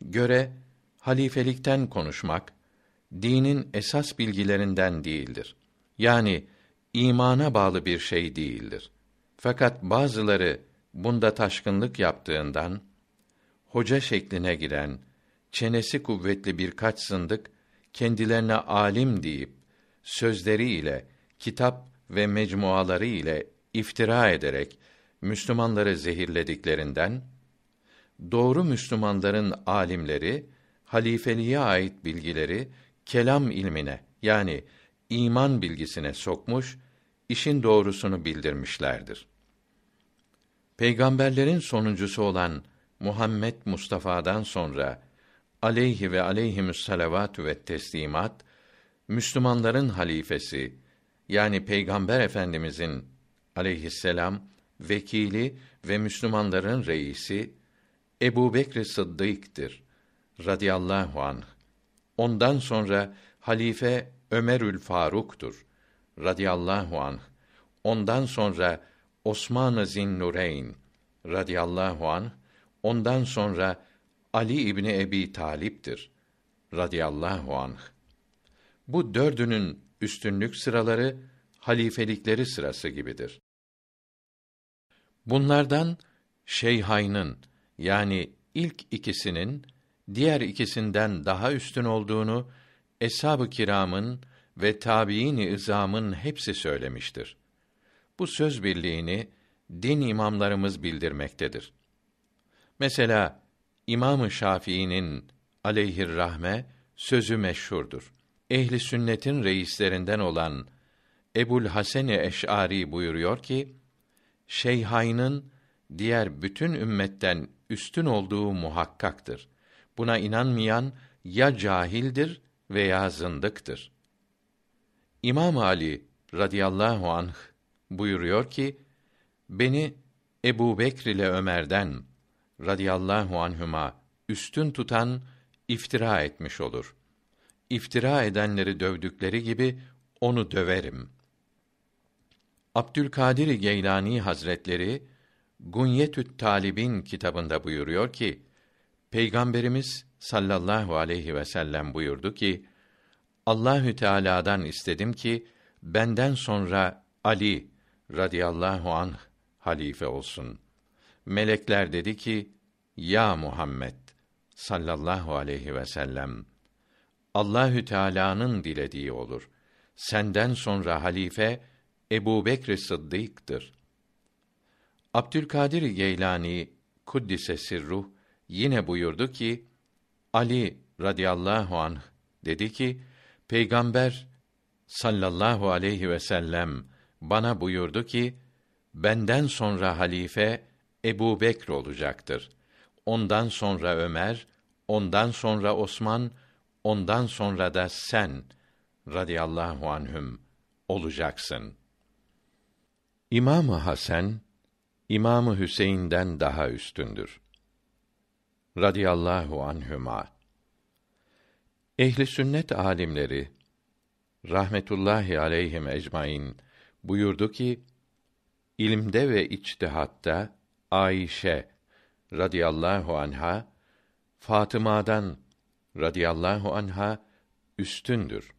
Göre halifelikten konuşmak dinin esas bilgilerinden değildir. Yani imana bağlı bir şey değildir. Fakat bazıları bunda taşkınlık yaptığından hoca şekline giren çenesi kuvvetli birkaç zındık kendilerine alim deyip sözleriyle kitap ve mecmuaları ile iftira ederek Müslümanları zehirlediklerinden doğru Müslümanların alimleri halifeliğe ait bilgileri kelam ilmine yani iman bilgisine sokmuş, işin doğrusunu bildirmişlerdir. Peygamberlerin sonuncusu olan Muhammed Mustafa'dan sonra aleyhi ve aleyhimüs salavatü ve teslimat Müslümanların halifesi yani Peygamber Efendimizin aleyhisselam vekili ve Müslümanların reisi Ebu Bekr Sıddık'tır radıyallahu anh. Ondan sonra halife Ömerül Faruk'tur radıyallahu anh. Ondan sonra Osman-ı Zinnureyn radıyallahu anh. Ondan sonra Ali İbni Ebi Talip'tir radıyallahu anh. Bu dördünün üstünlük sıraları halifelikleri sırası gibidir. Bunlardan Şeyhayn'ın yani ilk ikisinin diğer ikisinden daha üstün olduğunu eshab-ı kiramın ve tabiin-i izamın hepsi söylemiştir. Bu söz birliğini din imamlarımız bildirmektedir. Mesela İmam-ı Şafii'nin aleyhir rahme sözü meşhurdur. Ehli sünnetin reislerinden olan Ebul Hasan Eş'ari buyuruyor ki, Şeyhayn'ın diğer bütün ümmetten üstün olduğu muhakkaktır. Buna inanmayan ya cahildir veya zındıktır. İmam Ali radıyallahu anh buyuruyor ki, beni Ebu Bekr ile Ömer'den radıyallahu anhüma üstün tutan iftira etmiş olur. İftira edenleri dövdükleri gibi onu döverim. Abdülkadir Geylani Hazretleri Gunyetü't Talibin kitabında buyuruyor ki Peygamberimiz sallallahu aleyhi ve sellem buyurdu ki Allahü Teala'dan istedim ki benden sonra Ali radıyallahu anh halife olsun. Melekler dedi ki: Ya Muhammed sallallahu aleyhi ve sellem Allahü Teala'nın dilediği olur. Senden sonra halife Ebu Bekr Sıddık'tır. Abdülkadir Geylani kuddise sirruh yine buyurdu ki Ali radıyallahu anh dedi ki Peygamber sallallahu aleyhi ve sellem bana buyurdu ki benden sonra halife Ebu Bekr olacaktır. Ondan sonra Ömer, ondan sonra Osman, ondan sonra da sen radıyallahu anhüm olacaksın. İmamı Hasan İmamı Hüseyin'den daha üstündür. Radiyallahu anhüma. Ehli sünnet alimleri rahmetullahi aleyhim ecmaîn buyurdu ki ilimde ve içtihatta Ayşe radıyallahu anha Fatıma'dan radıyallahu anha üstündür.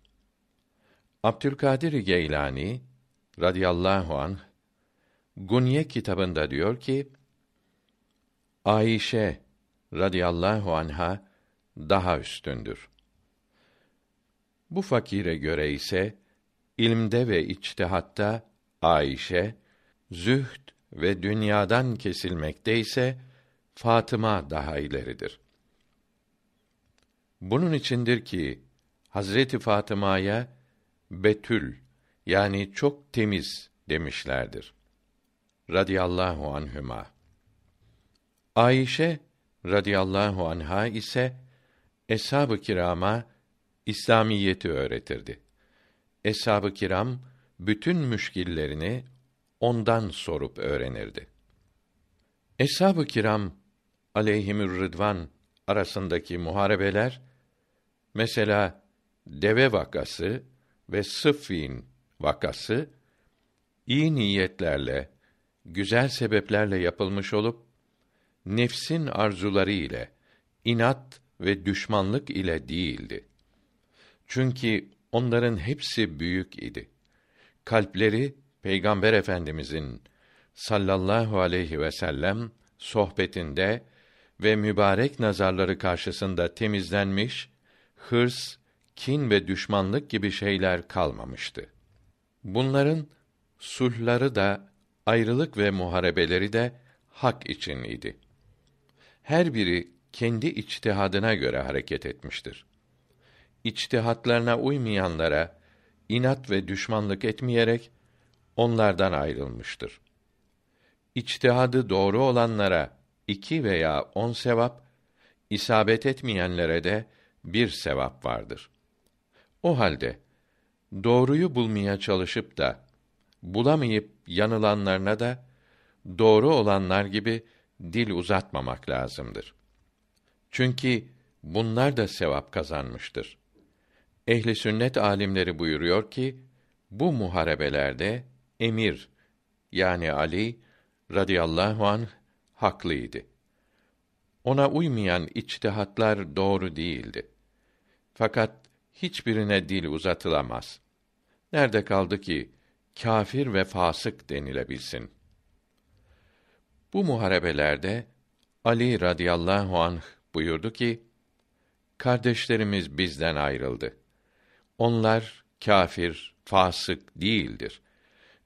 Abdülkadir Geylani radıyallahu anh Gunye kitabında diyor ki Ayşe radıyallahu anha daha üstündür. Bu fakire göre ise ilmde ve içtihatta Ayşe, zühd ve dünyadan kesilmekte ise Fatıma daha ileridir. Bunun içindir ki Hazreti Fatıma'ya Betül yani çok temiz demişlerdir. Radiyallahu anhüma. Ayşe radıyallahu anha ise eshab-ı kirama İslamiyeti öğretirdi. Eshab-ı kiram bütün müşkillerini ondan sorup öğrenirdi. Eshab-ı kiram aleyhimür rıdvan arasındaki muharebeler mesela deve vakası ve Sıffin vakası iyi niyetlerle, güzel sebeplerle yapılmış olup nefsin arzuları ile, inat ve düşmanlık ile değildi. Çünkü onların hepsi büyük idi. Kalpleri Peygamber Efendimizin sallallahu aleyhi ve sellem sohbetinde ve mübarek nazarları karşısında temizlenmiş, hırs, kin ve düşmanlık gibi şeyler kalmamıştı. Bunların sulhları da ayrılık ve muharebeleri de hak için idi. Her biri kendi içtihadına göre hareket etmiştir. İçtihatlarına uymayanlara inat ve düşmanlık etmeyerek onlardan ayrılmıştır. İçtihadı doğru olanlara iki veya on sevap, isabet etmeyenlere de bir sevap vardır. O halde doğruyu bulmaya çalışıp da bulamayıp yanılanlarına da doğru olanlar gibi dil uzatmamak lazımdır. Çünkü bunlar da sevap kazanmıştır. Ehli sünnet alimleri buyuruyor ki bu muharebelerde emir yani Ali radıyallahu anh haklıydı. Ona uymayan içtihatlar doğru değildi. Fakat hiçbirine dil uzatılamaz. Nerede kaldı ki kafir ve fasık denilebilsin? Bu muharebelerde Ali radıyallahu anh buyurdu ki: Kardeşlerimiz bizden ayrıldı. Onlar kâfir, fasık değildir.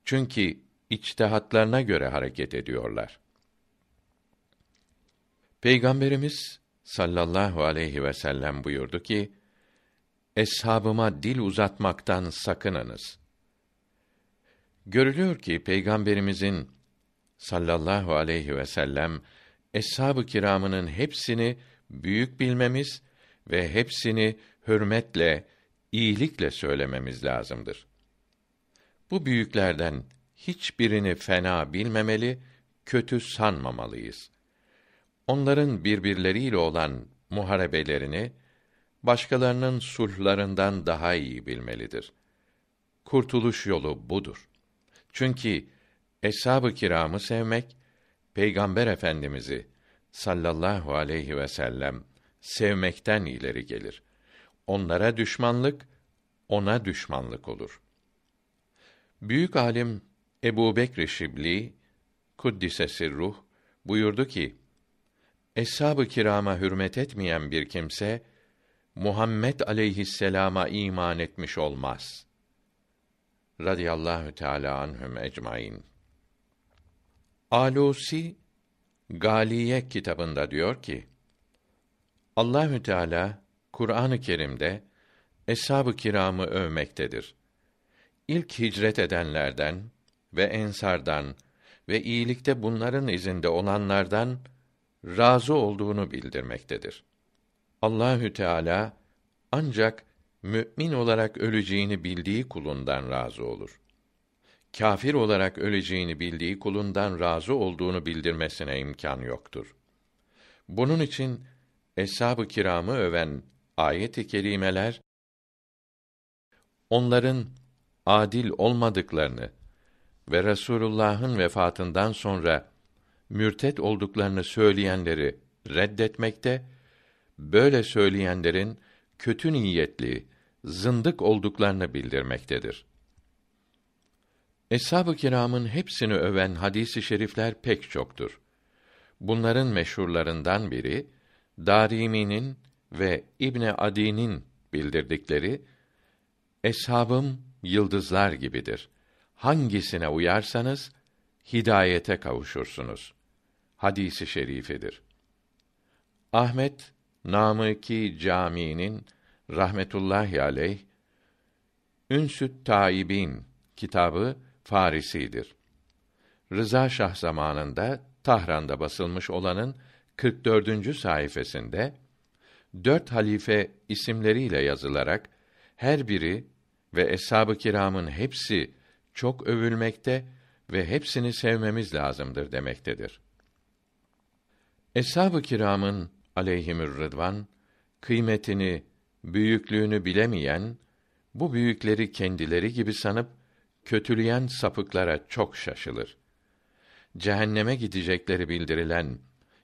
Çünkü içtihatlarına göre hareket ediyorlar. Peygamberimiz sallallahu aleyhi ve sellem buyurdu ki: Eshabıma dil uzatmaktan sakınınız. Görülüyor ki peygamberimizin sallallahu aleyhi ve sellem eshab-ı kiramının hepsini büyük bilmemiz ve hepsini hürmetle, iyilikle söylememiz lazımdır. Bu büyüklerden hiçbirini fena bilmemeli, kötü sanmamalıyız. Onların birbirleriyle olan muharebelerini başkalarının sulhlarından daha iyi bilmelidir. Kurtuluş yolu budur. Çünkü eshab-ı kiramı sevmek Peygamber Efendimizi sallallahu aleyhi ve sellem sevmekten ileri gelir. Onlara düşmanlık ona düşmanlık olur. Büyük alim Ebu Bekr Şibli kuddisesi ruh buyurdu ki Eshab-ı kirama hürmet etmeyen bir kimse Muhammed aleyhisselama iman etmiş olmaz. Radiyallahu teala anhum ecmaîn. Alusi Galiye kitabında diyor ki: Allahü Teala Kur'an-ı Kerim'de eshab-ı kiramı övmektedir. İlk hicret edenlerden ve ensardan ve iyilikte bunların izinde olanlardan razı olduğunu bildirmektedir. Allahü Teala ancak mümin olarak öleceğini bildiği kulundan razı olur. Kafir olarak öleceğini bildiği kulundan razı olduğunu bildirmesine imkan yoktur. Bunun için eshab-ı kiramı öven ayet-i kerimeler onların adil olmadıklarını ve Resulullah'ın vefatından sonra mürtet olduklarını söyleyenleri reddetmekte, böyle söyleyenlerin kötü niyetli, zındık olduklarını bildirmektedir. Eshab-ı kiramın hepsini öven hadisi şerifler pek çoktur. Bunların meşhurlarından biri Darimi'nin ve İbne Adi'nin bildirdikleri Eshabım yıldızlar gibidir. Hangisine uyarsanız hidayete kavuşursunuz. Hadisi şerifidir. Ahmet Namıki Camii'nin rahmetullahi aleyh Ünsüt Taibin kitabı Farisidir. Rıza Şah zamanında Tahran'da basılmış olanın 44. sayfasında dört halife isimleriyle yazılarak her biri ve eshab-ı kiramın hepsi çok övülmekte ve hepsini sevmemiz lazımdır demektedir. Eshab-ı kiramın aleyhimür rıdvan kıymetini, büyüklüğünü bilemeyen bu büyükleri kendileri gibi sanıp kötüleyen sapıklara çok şaşılır. Cehenneme gidecekleri bildirilen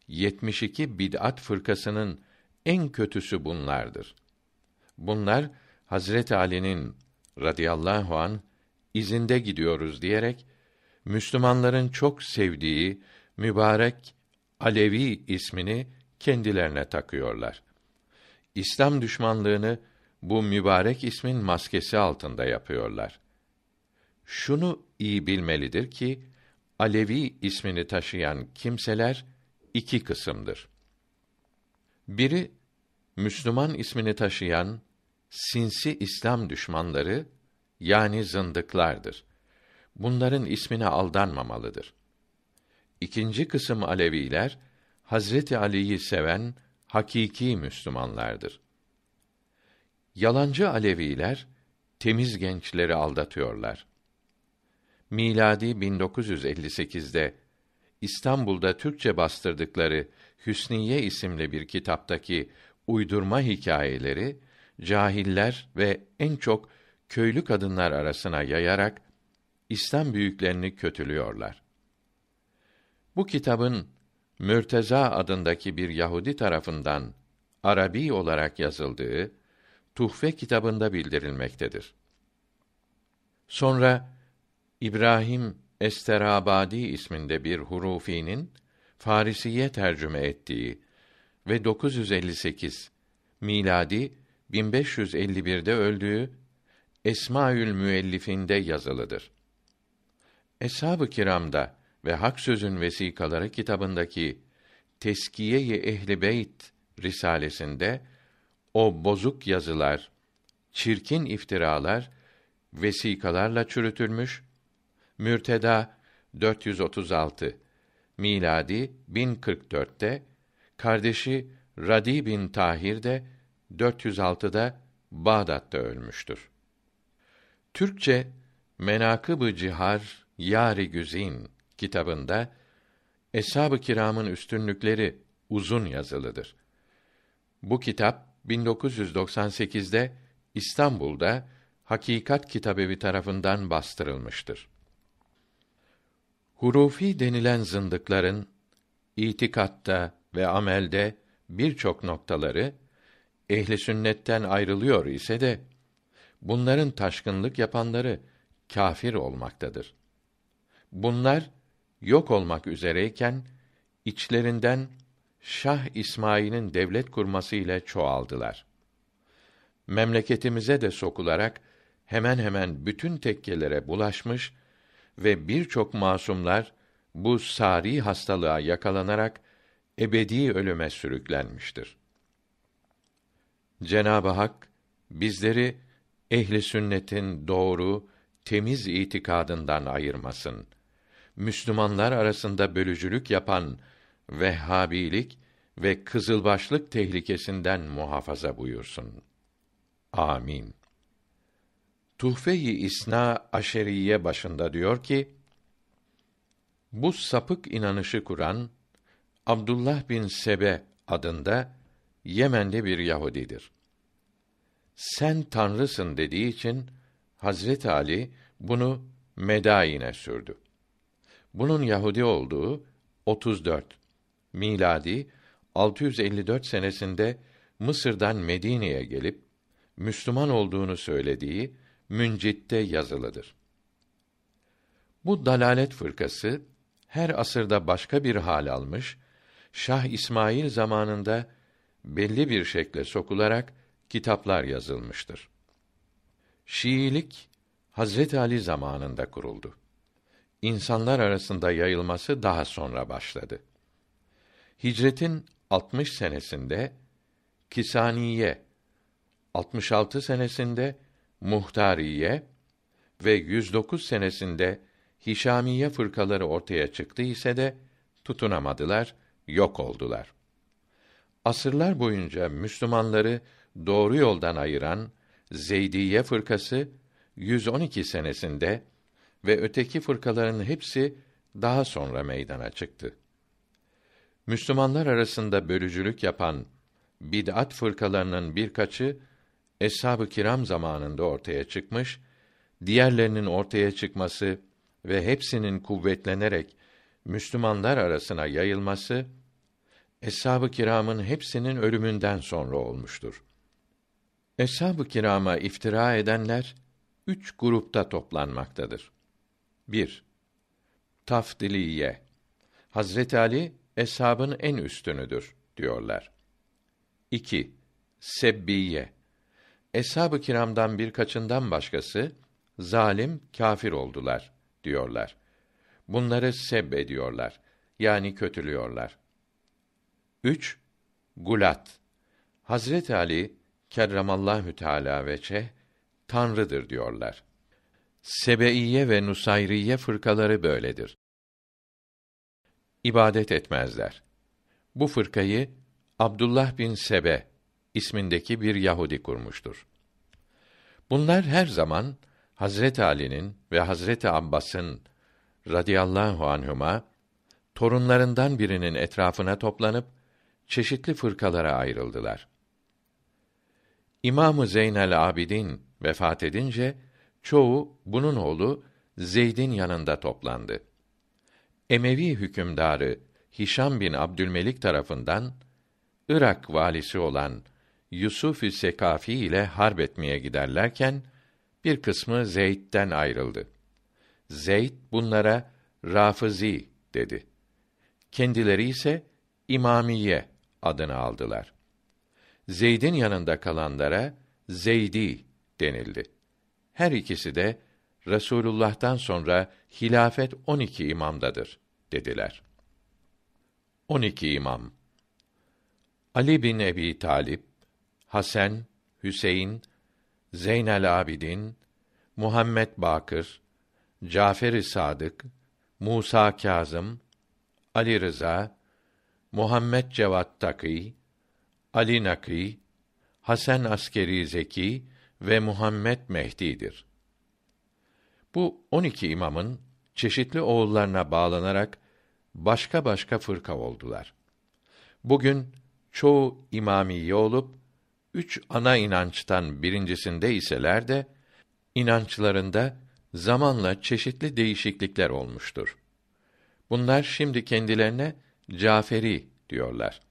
72 bid'at fırkasının en kötüsü bunlardır. Bunlar Hazret Ali'nin radıyallahu an izinde gidiyoruz diyerek Müslümanların çok sevdiği mübarek Alevi ismini kendilerine takıyorlar. İslam düşmanlığını bu mübarek ismin maskesi altında yapıyorlar. Şunu iyi bilmelidir ki Alevi ismini taşıyan kimseler iki kısımdır. Biri Müslüman ismini taşıyan sinsi İslam düşmanları yani zındıklardır. Bunların ismine aldanmamalıdır. İkinci kısım Aleviler Hazreti Ali'yi seven hakiki Müslümanlardır. Yalancı Aleviler temiz gençleri aldatıyorlar. Miladi 1958'de İstanbul'da Türkçe bastırdıkları Hüsniye isimli bir kitaptaki uydurma hikayeleri cahiller ve en çok köylü kadınlar arasına yayarak İslam büyüklerini kötülüyorlar. Bu kitabın Mürteza adındaki bir Yahudi tarafından Arabi olarak yazıldığı Tuhfe kitabında bildirilmektedir. Sonra İbrahim Esterabadi isminde bir hurufinin Farisiye tercüme ettiği ve 958 miladi 1551'de öldüğü Esmaül Müellifinde yazılıdır. Eshab-ı Kiram'da ve Hak Sözün Vesikaları kitabındaki Teskiye-i Ehli Beyt risalesinde o bozuk yazılar, çirkin iftiralar vesikalarla çürütülmüş. Mürteda 436 miladi 1044'te kardeşi Radi bin Tahir de 406'da Bağdat'ta ölmüştür. Türkçe Menakıb-ı Cihar Yari Güzin kitabında Eshab-ı Kiram'ın üstünlükleri uzun yazılıdır. Bu kitap 1998'de İstanbul'da Hakikat Kitabevi tarafından bastırılmıştır. Hurufi denilen zındıkların itikatta ve amelde birçok noktaları ehli sünnetten ayrılıyor ise de bunların taşkınlık yapanları kâfir olmaktadır. Bunlar yok olmak üzereyken içlerinden Şah İsmail'in devlet kurması ile çoğaldılar. Memleketimize de sokularak hemen hemen bütün tekkelere bulaşmış ve birçok masumlar bu sari hastalığa yakalanarak ebedi ölüme sürüklenmiştir. Cenab-ı Hak bizleri ehli sünnetin doğru, temiz itikadından ayırmasın. Müslümanlar arasında bölücülük yapan Vehhabilik ve kızılbaşlık tehlikesinden muhafaza buyursun. Amin. Tuhfe-i İsna Aşeriye başında diyor ki: Bu sapık inanışı kuran Abdullah bin Sebe adında Yemenli bir Yahudidir. Sen tanrısın dediği için Hazret Ali bunu Medain'e sürdü. Bunun Yahudi olduğu 34 miladi 654 senesinde Mısır'dan Medine'ye gelip Müslüman olduğunu söylediği Müncit'te yazılıdır. Bu dalalet fırkası her asırda başka bir hal almış, Şah İsmail zamanında belli bir şekle sokularak kitaplar yazılmıştır. Şiilik Hazret Ali zamanında kuruldu. İnsanlar arasında yayılması daha sonra başladı. Hicretin 60 senesinde Kisaniye, 66 senesinde Muhtariye ve 109 senesinde Hişamiye fırkaları ortaya çıktı ise de tutunamadılar, yok oldular. Asırlar boyunca Müslümanları doğru yoldan ayıran Zeydiye fırkası 112 senesinde ve öteki fırkaların hepsi daha sonra meydana çıktı. Müslümanlar arasında bölücülük yapan bid'at fırkalarının birkaçı eshab-ı kiram zamanında ortaya çıkmış, diğerlerinin ortaya çıkması ve hepsinin kuvvetlenerek Müslümanlar arasına yayılması eshab-ı kiramın hepsinin ölümünden sonra olmuştur. Eshab-ı kirama iftira edenler üç grupta toplanmaktadır. 1. Tafdiliye Hazret Ali eshabın en üstünüdür diyorlar. 2. Sebbiye Eshab-ı kiramdan birkaçından başkası zalim kâfir oldular diyorlar. Bunları seb ediyorlar. Yani kötülüyorlar. 3. Gulat Hazret Ali kerramallahu teala veçe tanrıdır diyorlar. Sebeiye ve Nusayriye fırkaları böyledir. İbadet etmezler. Bu fırkayı Abdullah bin Sebe ismindeki bir Yahudi kurmuştur. Bunlar her zaman Hazret Ali'nin ve Hazret Abbas'ın radıyallahu anhuma torunlarından birinin etrafına toplanıp çeşitli fırkalara ayrıldılar. İmamı Zeynel Abidin vefat edince çoğu bunun oğlu Zeyd'in yanında toplandı. Emevi hükümdarı Hişam bin Abdülmelik tarafından Irak valisi olan Yusuf-ü Sekafi ile harp etmeye giderlerken bir kısmı Zeyd'den ayrıldı. Zeyd bunlara Rafizi dedi. Kendileri ise İmamiye adını aldılar. Zeyd'in yanında kalanlara Zeydi denildi. Her ikisi de Resulullah'tan sonra hilafet 12 imamdadır dediler. 12 imam Ali bin Ebi Talip, Hasan, Hüseyin, Zeynel Abidin, Muhammed Bakır, Cafer-i Sadık, Musa Kazım, Ali Rıza, Muhammed Cevat Takî, Ali Nakî, Hasan Askeri Zeki ve Muhammed Mehdi'dir. Bu on iki imamın çeşitli oğullarına bağlanarak başka başka fırka oldular. Bugün çoğu imamiye olup üç ana inançtan birincisinde iseler de inançlarında zamanla çeşitli değişiklikler olmuştur. Bunlar şimdi kendilerine Caferi diyorlar.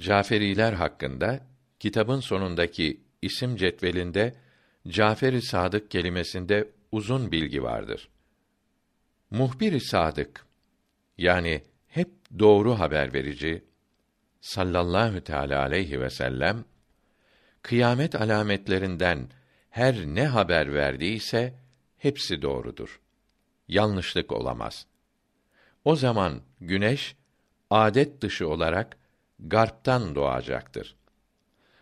Caferiler hakkında kitabın sonundaki isim cetvelinde Caferi Sadık kelimesinde uzun bilgi vardır. Muhbir-i sadık yani hep doğru haber verici sallallahu teala aleyhi ve sellem kıyamet alametlerinden her ne haber verdiyse hepsi doğrudur. Yanlışlık olamaz. O zaman güneş adet dışı olarak garptan doğacaktır.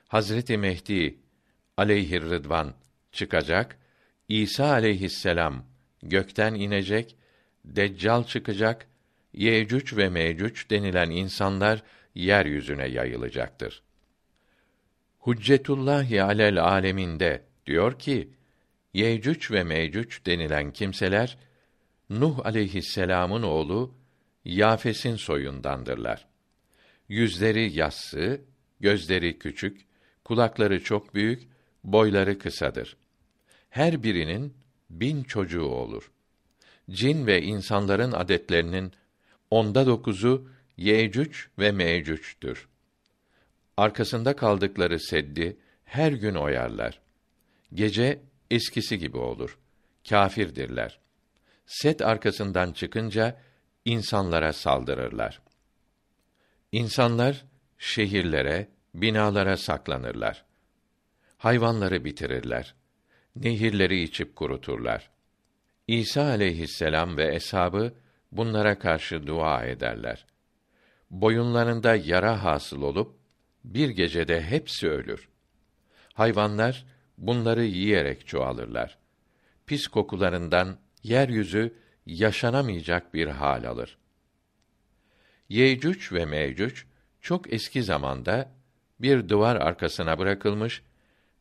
Hazreti Mehdi aleyhir rıdvan çıkacak, İsa aleyhisselam gökten inecek, Deccal çıkacak, Yecüc ve Mecüc denilen insanlar yeryüzüne yayılacaktır. Huccetullahi alel aleminde diyor ki, Yecüc ve Mecüc denilen kimseler Nuh aleyhisselam'ın oğlu Yafes'in soyundandırlar. Yüzleri yassı, gözleri küçük, kulakları çok büyük, boyları kısadır. Her birinin bin çocuğu olur. Cin ve insanların adetlerinin onda dokuzu Yecüc ve Mecüc'tür. Arkasında kaldıkları seddi her gün oyarlar. Gece eskisi gibi olur. Kâfirdirler. Set arkasından çıkınca insanlara saldırırlar. İnsanlar şehirlere, binalara saklanırlar. Hayvanları bitirirler. Nehirleri içip kuruturlar. İsa aleyhisselam ve eshabı bunlara karşı dua ederler. Boyunlarında yara hasıl olup bir gecede hepsi ölür. Hayvanlar bunları yiyerek çoğalırlar. Pis kokularından yeryüzü yaşanamayacak bir hal alır. Yecüc ve Mecüc çok eski zamanda bir duvar arkasına bırakılmış,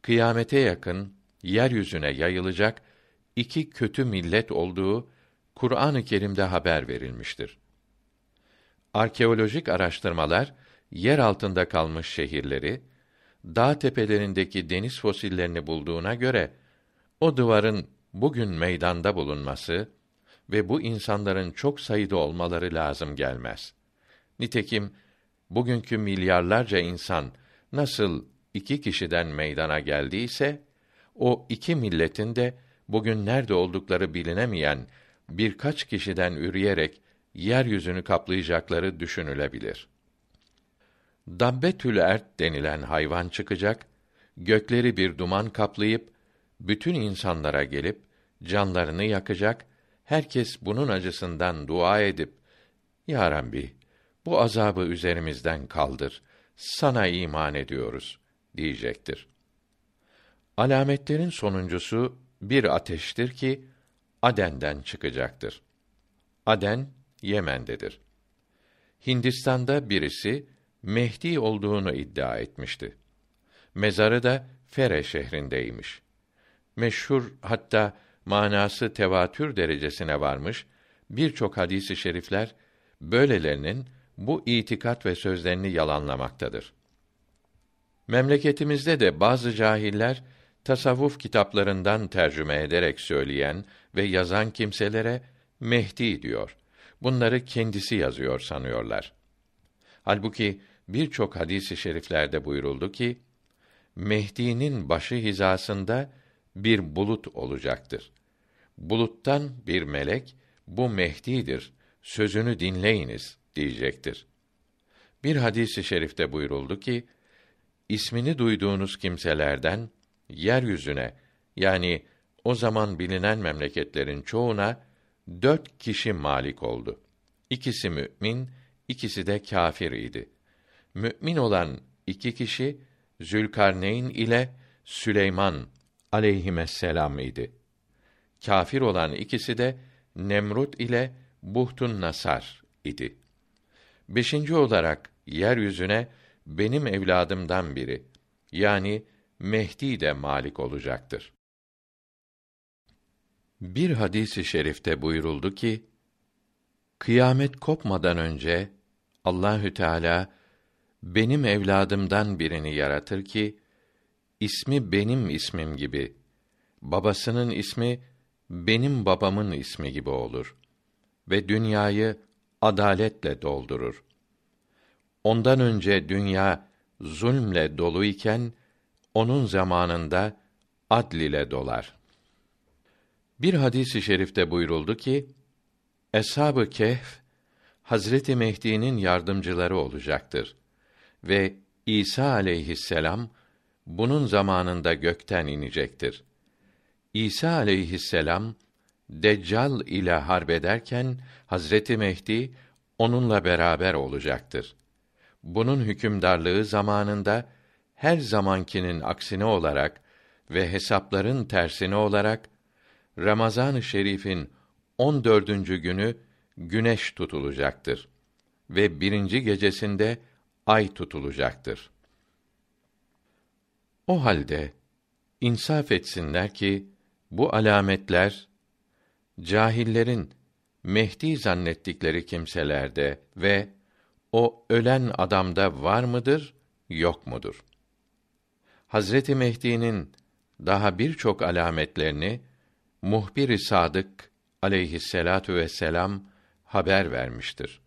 kıyamete yakın yeryüzüne yayılacak iki kötü millet olduğu Kur'an-ı Kerim'de haber verilmiştir. Arkeolojik araştırmalar yer altında kalmış şehirleri, dağ tepelerindeki deniz fosillerini bulduğuna göre o duvarın bugün meydanda bulunması ve bu insanların çok sayıda olmaları lazım gelmez. Nitekim bugünkü milyarlarca insan nasıl iki kişiden meydana geldiyse, o iki milletin de bugün nerede oldukları bilinemeyen birkaç kişiden üreyerek yeryüzünü kaplayacakları düşünülebilir. Dabbetül ert denilen hayvan çıkacak, gökleri bir duman kaplayıp bütün insanlara gelip canlarını yakacak. Herkes bunun acısından dua edip Ya Rabbi, bu azabı üzerimizden kaldır. Sana iman ediyoruz diyecektir. Alametlerin sonuncusu bir ateştir ki Aden'den çıkacaktır. Aden Yemen'dedir. Hindistan'da birisi Mehdi olduğunu iddia etmişti. Mezarı da Fere şehrindeymiş. Meşhur hatta manası tevatür derecesine varmış birçok hadisi şerifler böylelerinin bu itikat ve sözlerini yalanlamaktadır. Memleketimizde de bazı cahiller tasavvuf kitaplarından tercüme ederek söyleyen ve yazan kimselere Mehdi diyor. Bunları kendisi yazıyor sanıyorlar. Halbuki birçok hadisi i şeriflerde buyuruldu ki Mehdi'nin başı hizasında bir bulut olacaktır. Buluttan bir melek bu Mehdi'dir. Sözünü dinleyiniz diyecektir. Bir hadisi i şerifte buyuruldu ki, ismini duyduğunuz kimselerden yeryüzüne yani o zaman bilinen memleketlerin çoğuna dört kişi malik oldu. İkisi mümin, ikisi de kâfir idi. Mümin olan iki kişi Zülkarneyn ile Süleyman aleyhisselam idi. Kafir olan ikisi de Nemrut ile Buhtun Nasar idi. Beşinci olarak yeryüzüne benim evladımdan biri yani Mehdi de malik olacaktır. Bir hadisi şerifte buyuruldu ki kıyamet kopmadan önce Allahü Teala benim evladımdan birini yaratır ki ismi benim ismim gibi babasının ismi benim babamın ismi gibi olur ve dünyayı adaletle doldurur. Ondan önce dünya zulmle dolu iken onun zamanında adl ile dolar. Bir hadisi şerifte buyuruldu ki Eshab-ı Kehf Hazreti Mehdi'nin yardımcıları olacaktır ve İsa aleyhisselam bunun zamanında gökten inecektir. İsa aleyhisselam Deccal ile harbederken Hazreti Mehdi onunla beraber olacaktır. Bunun hükümdarlığı zamanında her zamankinin aksine olarak ve hesapların tersine olarak Ramazan-ı Şerif'in 14. günü güneş tutulacaktır ve birinci gecesinde ay tutulacaktır. O halde insaf etsinler ki bu alametler cahillerin Mehdi zannettikleri kimselerde ve o ölen adamda var mıdır, yok mudur? Hazreti Mehdi'nin daha birçok alametlerini muhbir-i sadık aleyhisselatu vesselam haber vermiştir.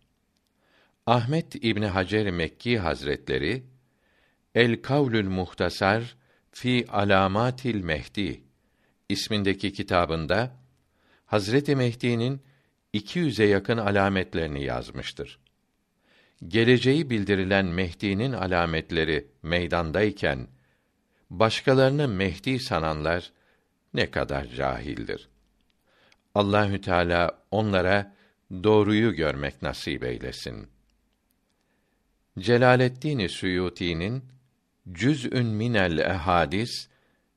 Ahmet İbni Hacer Mekki Hazretleri El Kavlül Muhtasar fi Alamatil Mehdi ismindeki kitabında Hazreti Mehdi'nin 200'e yakın alametlerini yazmıştır. Geleceği bildirilen Mehdi'nin alametleri meydandayken başkalarını Mehdi sananlar ne kadar cahildir. Allahü Teala onlara doğruyu görmek nasip eylesin. Celaleddin Suyuti'nin Cüz'ün minel ehadis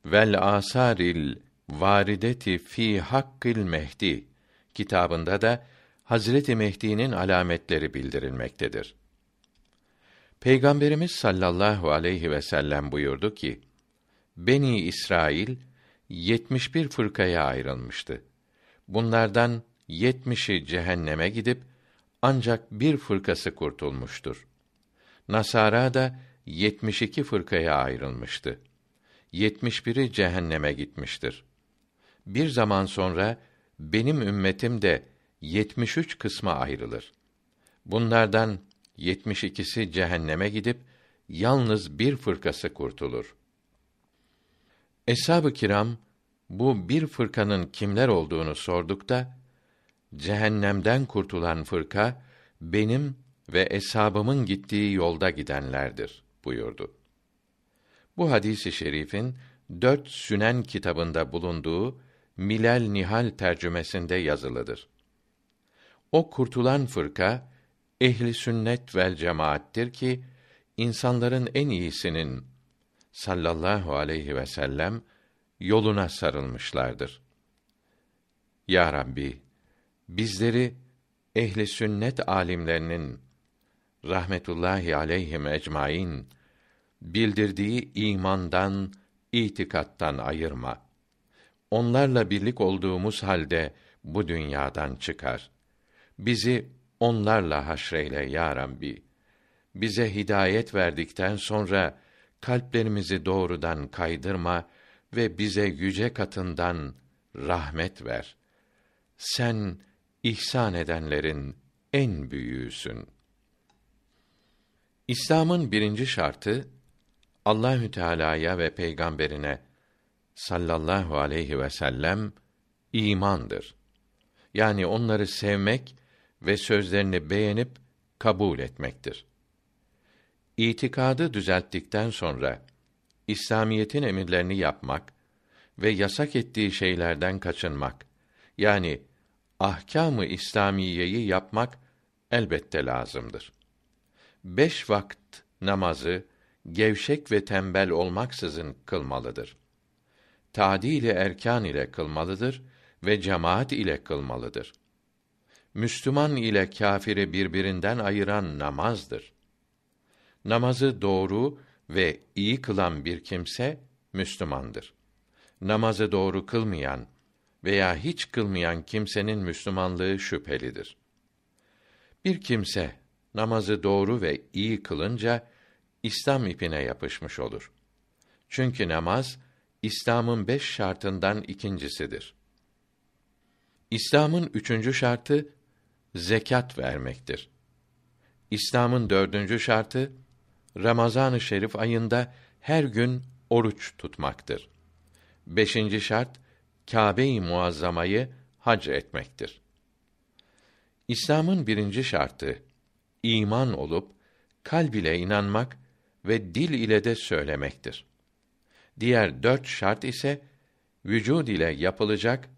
vel asaril varideti fi hakkil mehdi kitabında da Hazreti Mehdi'nin alametleri bildirilmektedir. Peygamberimiz sallallahu aleyhi ve sellem buyurdu ki: Beni İsrail 71 fırkaya ayrılmıştı. Bunlardan yetmişi cehenneme gidip ancak bir fırkası kurtulmuştur. Nasara da 72 fırkaya ayrılmıştı. 71'i cehenneme gitmiştir. Bir zaman sonra benim ümmetim de 73 kısma ayrılır. Bunlardan 72'si cehenneme gidip yalnız bir fırkası kurtulur. Eshab-ı kiram bu bir fırkanın kimler olduğunu sordukta cehennemden kurtulan fırka benim ve eshabımın gittiği yolda gidenlerdir buyurdu. Bu hadisi şerifin dört Sünen kitabında bulunduğu Milal Nihal tercümesinde yazılıdır. O kurtulan fırka ehli sünnet vel cemaattir ki insanların en iyisinin sallallahu aleyhi ve sellem yoluna sarılmışlardır. Ya Rabbi, bizleri ehli sünnet alimlerinin rahmetullahi aleyhim ecmaîn bildirdiği imandan, itikattan ayırma. Onlarla birlik olduğumuz halde bu dünyadan çıkar. Bizi onlarla haşreyle ya Rabbi. Bize hidayet verdikten sonra kalplerimizi doğrudan kaydırma ve bize yüce katından rahmet ver. Sen ihsan edenlerin en büyüğüsün. İslam'ın birinci şartı Allahü Teala'ya ve peygamberine sallallahu aleyhi ve sellem imandır. Yani onları sevmek ve sözlerini beğenip kabul etmektir. İtikadı düzelttikten sonra İslamiyetin emirlerini yapmak ve yasak ettiği şeylerden kaçınmak yani ahkamı İslamiyeyi yapmak elbette lazımdır. Beş vakit namazı gevşek ve tembel olmaksızın kılmalıdır. Tadil erkan ile kılmalıdır ve cemaat ile kılmalıdır. Müslüman ile kâfiri birbirinden ayıran namazdır. Namazı doğru ve iyi kılan bir kimse Müslümandır. Namazı doğru kılmayan veya hiç kılmayan kimsenin Müslümanlığı şüphelidir. Bir kimse namazı doğru ve iyi kılınca İslam ipine yapışmış olur. Çünkü namaz İslam'ın beş şartından ikincisidir. İslam'ın üçüncü şartı zekat vermektir. İslam'ın dördüncü şartı Ramazan-ı Şerif ayında her gün oruç tutmaktır. Beşinci şart Kâbe-i Muazzama'yı hac etmektir. İslam'ın birinci şartı iman olup kalb ile inanmak ve dil ile de söylemektir. Diğer dört şart ise vücud ile yapılacak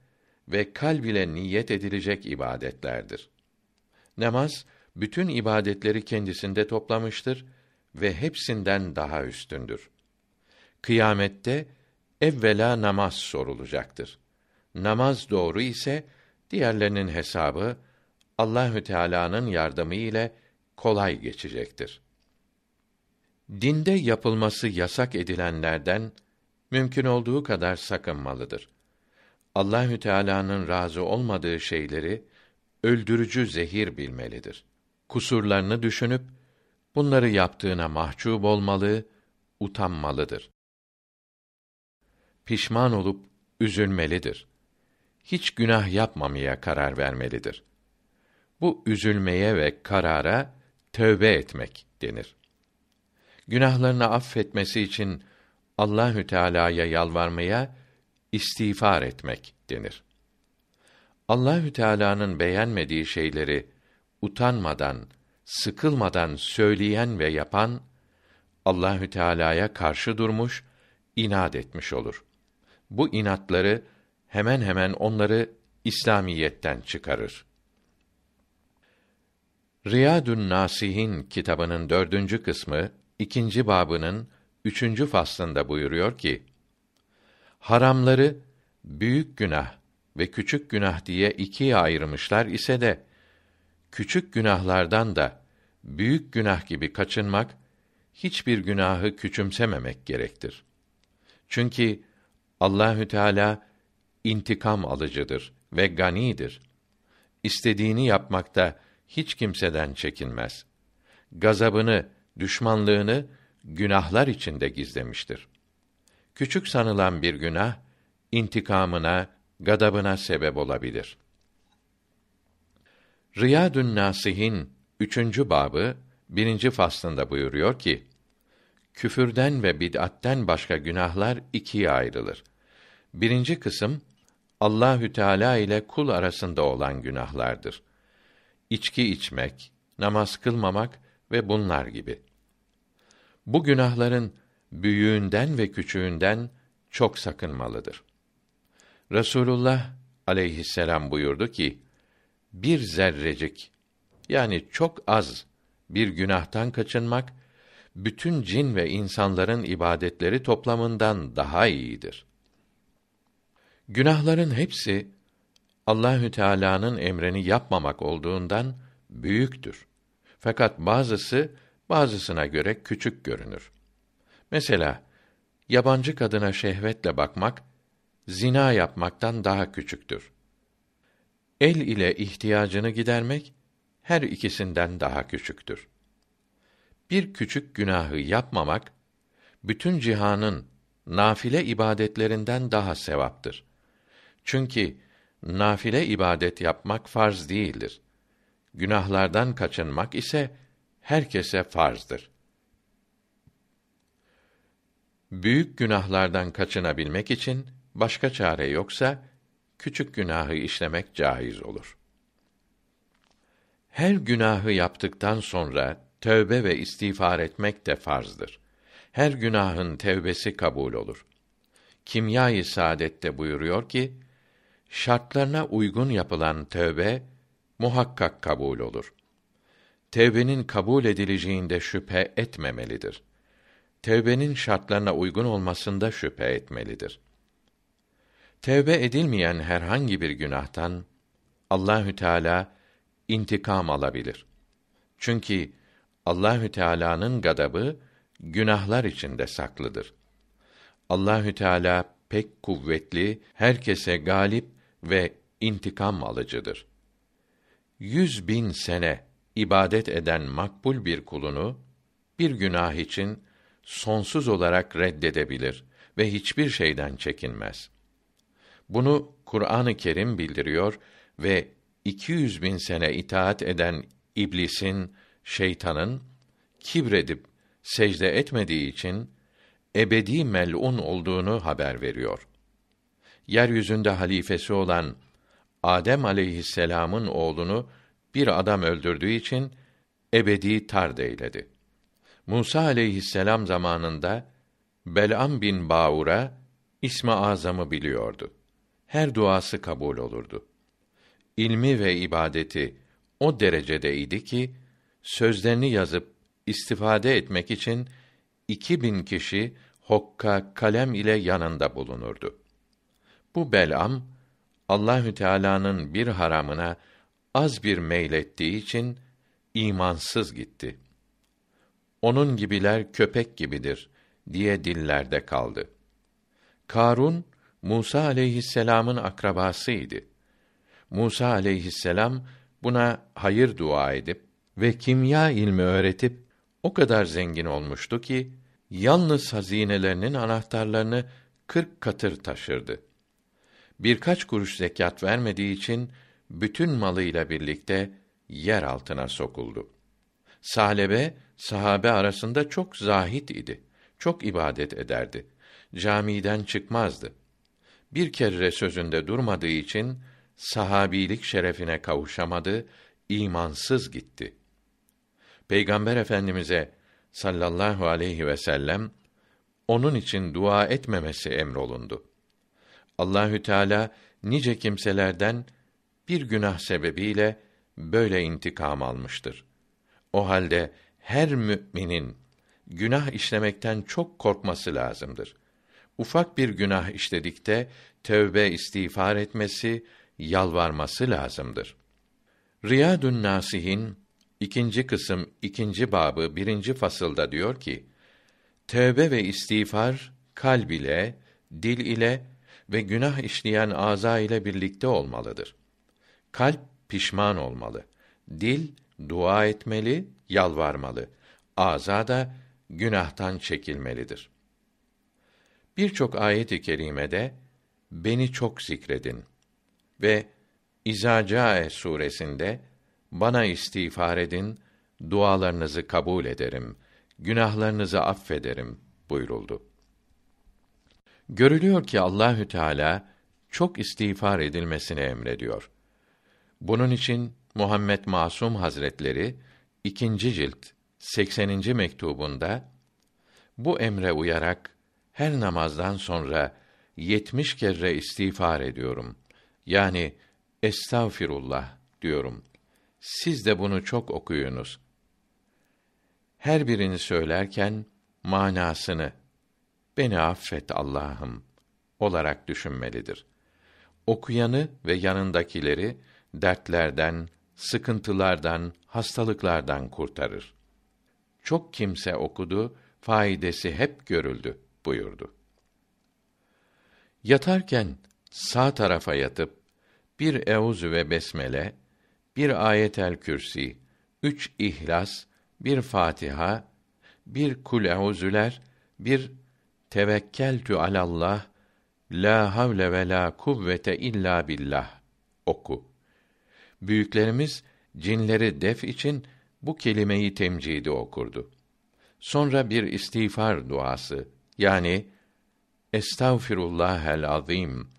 ve kalb ile niyet edilecek ibadetlerdir. Namaz bütün ibadetleri kendisinde toplamıştır ve hepsinden daha üstündür. Kıyamette evvela namaz sorulacaktır. Namaz doğru ise diğerlerinin hesabı Allahü Teala'nın yardımı ile kolay geçecektir. Dinde yapılması yasak edilenlerden mümkün olduğu kadar sakınmalıdır. Allahü Teala'nın razı olmadığı şeyleri öldürücü zehir bilmelidir. Kusurlarını düşünüp bunları yaptığına mahcup olmalı, utanmalıdır. Pişman olup üzülmelidir. Hiç günah yapmamaya karar vermelidir. Bu üzülmeye ve karara tövbe etmek denir. Günahlarını affetmesi için Allahü Teala'ya yalvarmaya istiğfar etmek denir. Allahü Teala'nın beğenmediği şeyleri utanmadan, sıkılmadan söyleyen ve yapan Allahü Teala'ya karşı durmuş, inat etmiş olur. Bu inatları hemen hemen onları İslamiyetten çıkarır. Riyadun Nasihin kitabının dördüncü kısmı, ikinci babının üçüncü faslında buyuruyor ki, haramları büyük günah ve küçük günah diye ikiye ayırmışlar ise de, küçük günahlardan da büyük günah gibi kaçınmak, hiçbir günahı küçümsememek gerektir. Çünkü Allahü Teala intikam alıcıdır ve ganidir. İstediğini yapmakta hiç kimseden çekinmez. Gazabını, düşmanlığını günahlar içinde gizlemiştir. Küçük sanılan bir günah intikamına, gadabına sebep olabilir. Riyadun Nasihin üçüncü babı birinci faslında buyuruyor ki, küfürden ve bid'atten başka günahlar ikiye ayrılır. Birinci kısım Allahü Teala ile kul arasında olan günahlardır içki içmek, namaz kılmamak ve bunlar gibi. Bu günahların büyüğünden ve küçüğünden çok sakınmalıdır. Resulullah aleyhisselam buyurdu ki, bir zerrecik, yani çok az bir günahtan kaçınmak, bütün cin ve insanların ibadetleri toplamından daha iyidir. Günahların hepsi Allahü Teala'nın emrini yapmamak olduğundan büyüktür. Fakat bazısı bazısına göre küçük görünür. Mesela yabancı kadına şehvetle bakmak zina yapmaktan daha küçüktür. El ile ihtiyacını gidermek her ikisinden daha küçüktür. Bir küçük günahı yapmamak bütün cihanın nafile ibadetlerinden daha sevaptır. Çünkü nafile ibadet yapmak farz değildir. Günahlardan kaçınmak ise herkese farzdır. Büyük günahlardan kaçınabilmek için başka çare yoksa küçük günahı işlemek caiz olur. Her günahı yaptıktan sonra tövbe ve istiğfar etmek de farzdır. Her günahın tevbesi kabul olur. Kimya-i Saadet'te buyuruyor ki, şartlarına uygun yapılan tövbe muhakkak kabul olur. Tevbenin kabul edileceğinde şüphe etmemelidir. Tevbenin şartlarına uygun olmasında şüphe etmelidir. Tevbe edilmeyen herhangi bir günahtan Allahü Teala intikam alabilir. Çünkü Allahü Teala'nın gadabı günahlar içinde saklıdır. Allahü Teala pek kuvvetli, herkese galip ve intikam alıcıdır. Yüz bin sene ibadet eden makbul bir kulunu bir günah için sonsuz olarak reddedebilir ve hiçbir şeyden çekinmez. Bunu Kur'an-ı Kerim bildiriyor ve 200 bin sene itaat eden iblisin, şeytanın kibredip secde etmediği için ebedi mel'un olduğunu haber veriyor. Yeryüzünde halifesi olan Adem aleyhisselam'ın oğlunu bir adam öldürdüğü için ebedi tard eyledi. Musa aleyhisselam zamanında Bel'am bin Baur'a İsmi Azam'ı biliyordu. Her duası kabul olurdu. İlmi ve ibadeti o derecedeydi ki sözlerini yazıp istifade etmek için iki bin kişi hokka kalem ile yanında bulunurdu. Bu Bel'am Allahü Teala'nın bir haramına az bir meylettiği için imansız gitti. Onun gibiler köpek gibidir diye dillerde kaldı. Karun Musa aleyhisselam'ın akrabasıydı. Musa aleyhisselam buna hayır dua edip ve kimya ilmi öğretip o kadar zengin olmuştu ki yalnız hazinelerinin anahtarlarını kırk katır taşırdı. Birkaç kuruş zekat vermediği için bütün malıyla birlikte yer altına sokuldu. Salebe sahabe arasında çok zahit idi. Çok ibadet ederdi. Camiden çıkmazdı. Bir kere sözünde durmadığı için sahabilik şerefine kavuşamadı, imansız gitti. Peygamber Efendimize sallallahu aleyhi ve sellem onun için dua etmemesi emrolundu. Allahü Teala nice kimselerden bir günah sebebiyle böyle intikam almıştır. O halde her müminin günah işlemekten çok korkması lazımdır. Ufak bir günah işledikte tövbe istiğfar etmesi, yalvarması lazımdır. Riyadun Nasihin ikinci kısım ikinci babı birinci fasılda diyor ki: Tövbe ve istiğfar kalb ile, dil ile ve günah işleyen ağza ile birlikte olmalıdır. Kalp pişman olmalı. Dil dua etmeli, yalvarmalı. Ağza da günahtan çekilmelidir. Birçok ayet-i kerimede beni çok zikredin ve İzacae suresinde bana istiğfar edin, dualarınızı kabul ederim, günahlarınızı affederim buyuruldu. Görülüyor ki Allahü Teala çok istiğfar edilmesini emrediyor. Bunun için Muhammed Masum Hazretleri ikinci cilt 80. mektubunda bu emre uyarak her namazdan sonra yetmiş kere istiğfar ediyorum. Yani estağfirullah diyorum. Siz de bunu çok okuyunuz. Her birini söylerken manasını beni affet Allah'ım olarak düşünmelidir. Okuyanı ve yanındakileri dertlerden, sıkıntılardan, hastalıklardan kurtarır. Çok kimse okudu, faydası hep görüldü buyurdu. Yatarken sağ tarafa yatıp bir euzü ve besmele, bir ayetel kürsi, üç ihlas, bir Fatiha, bir kul euzüler, bir tevekkeltü alallah, la havle ve la kuvvete illa billah oku. Büyüklerimiz cinleri def için bu kelimeyi temcidi okurdu. Sonra bir istiğfar duası yani Estağfirullahel azim.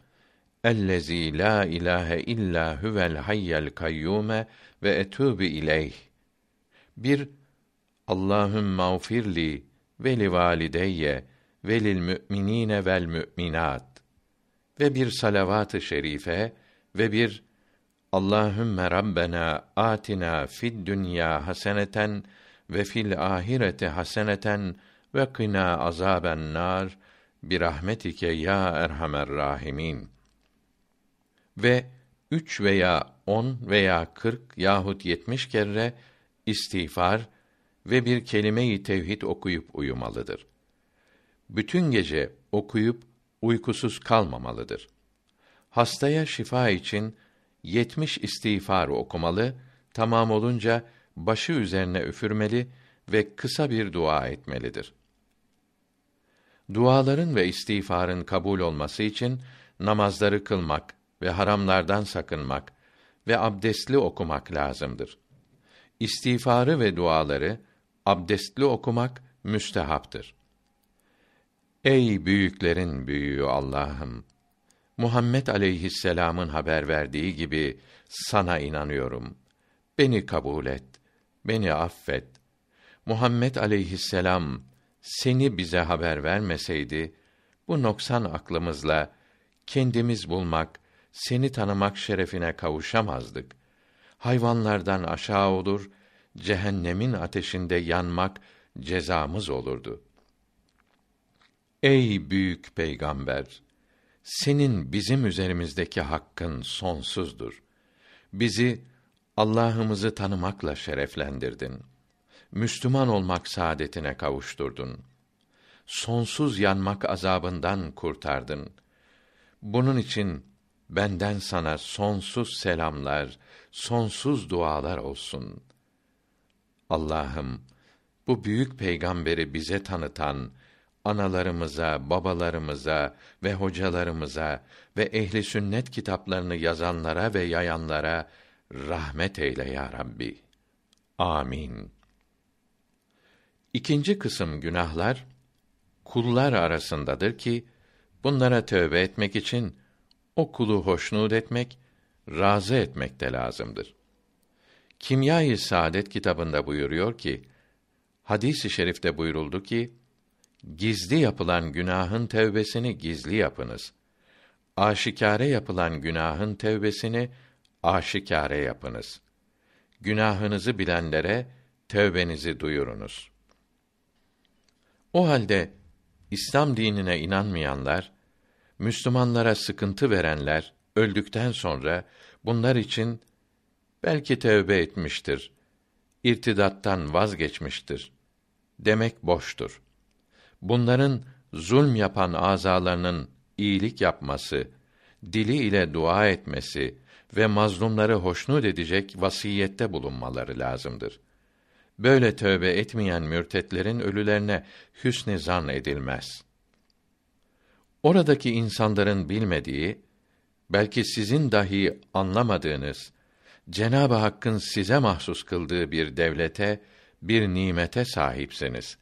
ellezî la ilahe illa huvel hayyel kayyume ve etûbü ileyh. Bir Allahümme mağfirli ve li valideyye ve lil müminine vel müminat ve bir salavat-ı şerife ve bir Allahümme Rabbena atina fid dünya haseneten ve fil ahirete haseneten ve kına azaben nar bir rahmetike ya erhamer rahimin. Ve üç veya on veya kırk yahut yetmiş kere istiğfar ve bir kelime-i tevhid okuyup uyumalıdır. Bütün gece okuyup uykusuz kalmamalıdır. Hastaya şifa için yetmiş istiğfar okumalı, tamam olunca başı üzerine üfürmeli ve kısa bir dua etmelidir. Duaların ve istiğfarın kabul olması için namazları kılmak ve haramlardan sakınmak ve abdestli okumak lazımdır. İstiğfarı ve duaları abdestli okumak müstehaptır. Ey büyüklerin büyüğü Allah'ım! Muhammed aleyhisselam'ın haber verdiği gibi sana inanıyorum. Beni kabul et. Beni affet. Muhammed aleyhisselam seni bize haber vermeseydi bu noksan aklımızla kendimiz bulmak, seni tanımak şerefine kavuşamazdık. Hayvanlardan aşağı olur, cehennemin ateşinde yanmak cezamız olurdu. Ey büyük peygamber! Senin bizim üzerimizdeki hakkın sonsuzdur. Bizi Allah'ımızı tanımakla şereflendirdin. Müslüman olmak saadetine kavuşturdun. Sonsuz yanmak azabından kurtardın. Bunun için benden sana sonsuz selamlar, sonsuz dualar olsun. Allah'ım bu büyük peygamberi bize tanıtan analarımıza, babalarımıza ve hocalarımıza ve ehli sünnet kitaplarını yazanlara ve yayanlara rahmet eyle ya Rabbi. Amin. İkinci kısım günahlar kullar arasındadır ki bunlara tövbe etmek için o kulu hoşnut etmek, razı etmek de lazımdır. Kimya-i Saadet kitabında buyuruyor ki, hadis-i şerifte buyuruldu ki, gizli yapılan günahın tevbesini gizli yapınız. Aşikare yapılan günahın tevbesini aşikare yapınız. Günahınızı bilenlere tövbenizi duyurunuz. O halde İslam dinine inanmayanlar, Müslümanlara sıkıntı verenler öldükten sonra bunlar için belki tövbe etmiştir, irtidattan vazgeçmiştir demek boştur bunların zulm yapan azalarının iyilik yapması, dili ile dua etmesi ve mazlumları hoşnut edecek vasiyette bulunmaları lazımdır. Böyle tövbe etmeyen mürtetlerin ölülerine hüsn zan edilmez. Oradaki insanların bilmediği, belki sizin dahi anlamadığınız, Cenab-ı Hakk'ın size mahsus kıldığı bir devlete, bir nimete sahipsiniz.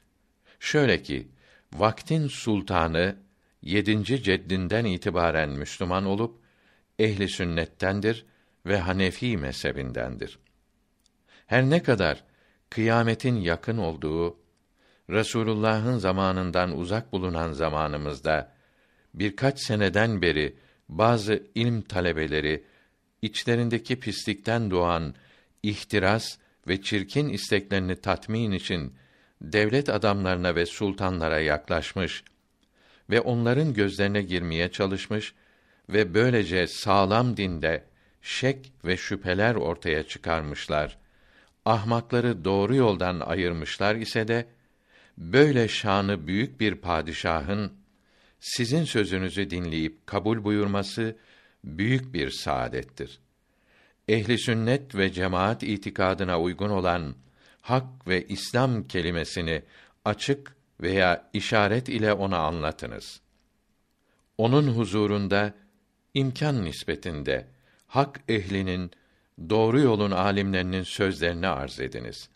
Şöyle ki, vaktin sultanı yedinci ceddinden itibaren Müslüman olup ehli sünnettendir ve Hanefi mezhebindendir. Her ne kadar kıyametin yakın olduğu Resulullah'ın zamanından uzak bulunan zamanımızda birkaç seneden beri bazı ilm talebeleri içlerindeki pislikten doğan ihtiras ve çirkin isteklerini tatmin için devlet adamlarına ve sultanlara yaklaşmış ve onların gözlerine girmeye çalışmış ve böylece sağlam dinde şek ve şüpheler ortaya çıkarmışlar. Ahmakları doğru yoldan ayırmışlar ise de böyle şanı büyük bir padişahın sizin sözünüzü dinleyip kabul buyurması büyük bir saadettir. Ehli sünnet ve cemaat itikadına uygun olan hak ve İslam kelimesini açık veya işaret ile ona anlatınız. Onun huzurunda imkan nispetinde hak ehlinin doğru yolun alimlerinin sözlerini arz ediniz.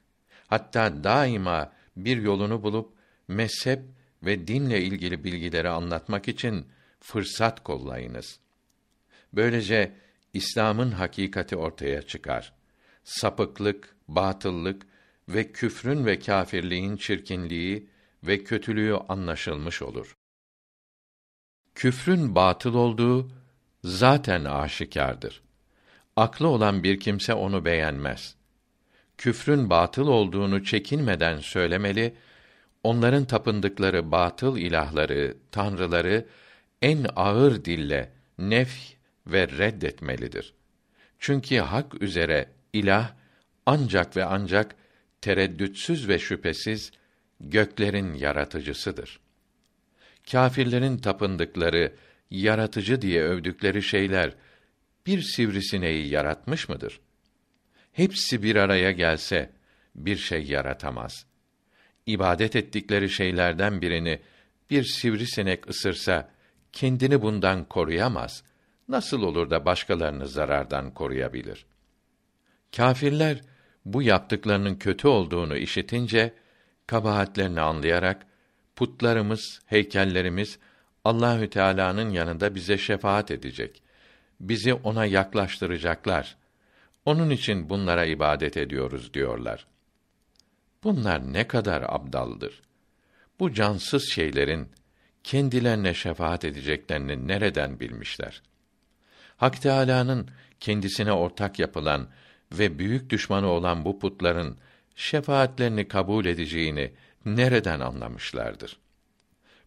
Hatta daima bir yolunu bulup mezhep ve dinle ilgili bilgileri anlatmak için fırsat kollayınız. Böylece İslam'ın hakikati ortaya çıkar. Sapıklık, batıllık ve küfrün ve kâfirliğin çirkinliği ve kötülüğü anlaşılmış olur. Küfrün batıl olduğu zaten aşikardır. Aklı olan bir kimse onu beğenmez. Küfrün batıl olduğunu çekinmeden söylemeli, onların tapındıkları batıl ilahları, tanrıları en ağır dille nef ve reddetmelidir. Çünkü hak üzere ilah ancak ve ancak tereddütsüz ve şüphesiz göklerin yaratıcısıdır. Kâfirlerin tapındıkları, yaratıcı diye övdükleri şeyler bir sivrisineği yaratmış mıdır? Hepsi bir araya gelse bir şey yaratamaz. İbadet ettikleri şeylerden birini bir sivrisinek ısırsa kendini bundan koruyamaz. Nasıl olur da başkalarını zarardan koruyabilir? Kâfirler bu yaptıklarının kötü olduğunu işitince kabahatlerini anlayarak putlarımız, heykellerimiz Allahü Teala'nın yanında bize şefaat edecek. Bizi ona yaklaştıracaklar. Onun için bunlara ibadet ediyoruz diyorlar. Bunlar ne kadar abdaldır. Bu cansız şeylerin kendilerine şefaat edeceklerini nereden bilmişler? Hak Teâlâ'nın kendisine ortak yapılan ve büyük düşmanı olan bu putların şefaatlerini kabul edeceğini nereden anlamışlardır?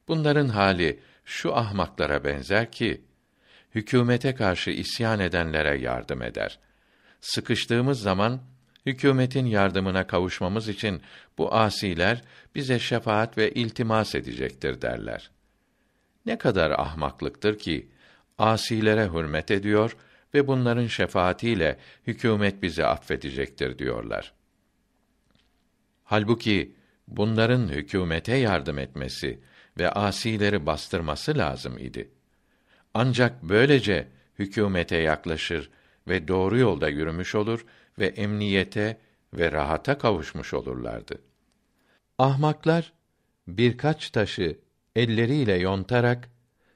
Bunların hali şu ahmaklara benzer ki hükümete karşı isyan edenlere yardım eder. Sıkıştığımız zaman hükümetin yardımına kavuşmamız için bu asiler bize şefaat ve iltimas edecektir derler. Ne kadar ahmaklıktır ki asilere hürmet ediyor ve bunların şefaatiyle hükümet bizi affedecektir diyorlar. Halbuki bunların hükümete yardım etmesi ve asileri bastırması lazım idi. Ancak böylece hükümete yaklaşır ve doğru yolda yürümüş olur ve emniyete ve rahata kavuşmuş olurlardı. Ahmaklar birkaç taşı elleriyle yontarak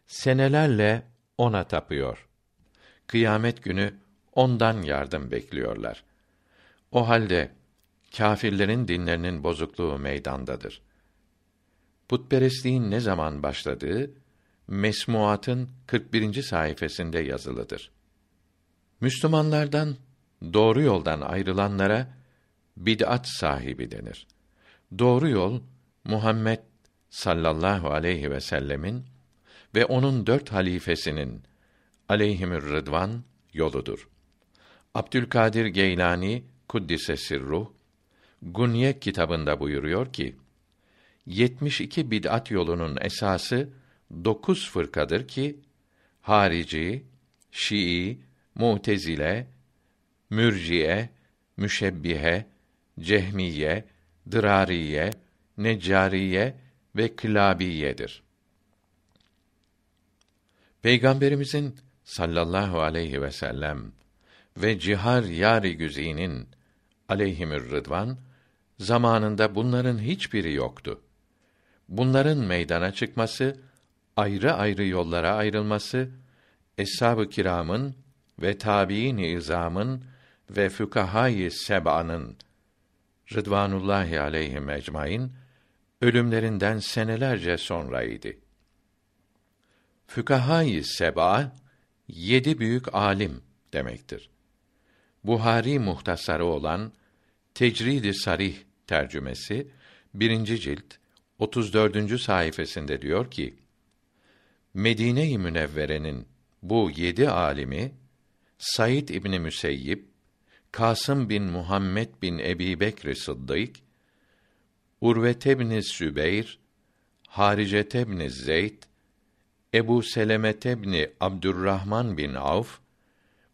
senelerle ona tapıyor. Kıyamet günü ondan yardım bekliyorlar. O halde kâfirlerin dinlerinin bozukluğu meydandadır. Putperestliğin ne zaman başladığı Mesmuat'ın 41. sayfasında yazılıdır. Müslümanlardan doğru yoldan ayrılanlara bid'at sahibi denir. Doğru yol Muhammed sallallahu aleyhi ve sellemin ve onun dört halifesinin aleyhimür rıdvan yoludur. Abdülkadir Geylani kuddise sirruh Gunye kitabında buyuruyor ki 72 bid'at yolunun esası dokuz fırkadır ki harici, Şii, Mutezile, Mürciye, Müşebbihe, Cehmiye, Dırariye, Neccariye ve Kılabiyedir. Peygamberimizin sallallahu aleyhi ve sellem ve cihar yari güzinin aleyhimür rıdvan zamanında bunların hiçbiri yoktu. Bunların meydana çıkması, ayrı ayrı yollara ayrılması, eshab-ı kiramın ve tabiin izamın ve fukahayı seb'anın Rıdvanullahi aleyhim ecmaîn ölümlerinden senelerce sonraydı. Fukahayı seba yedi büyük alim demektir. Buhari muhtasarı olan Tecrid-i Sarih tercümesi birinci cilt 34. sayfasında diyor ki: Medine-i Münevvere'nin bu yedi alimi Said İbni Müseyyib, Kasım bin Muhammed bin Ebi Bekr Sıddık, Urvet ibn Sübeyr, Harice ibn Zeyd, Ebu Seleme ibn Abdurrahman bin Avf,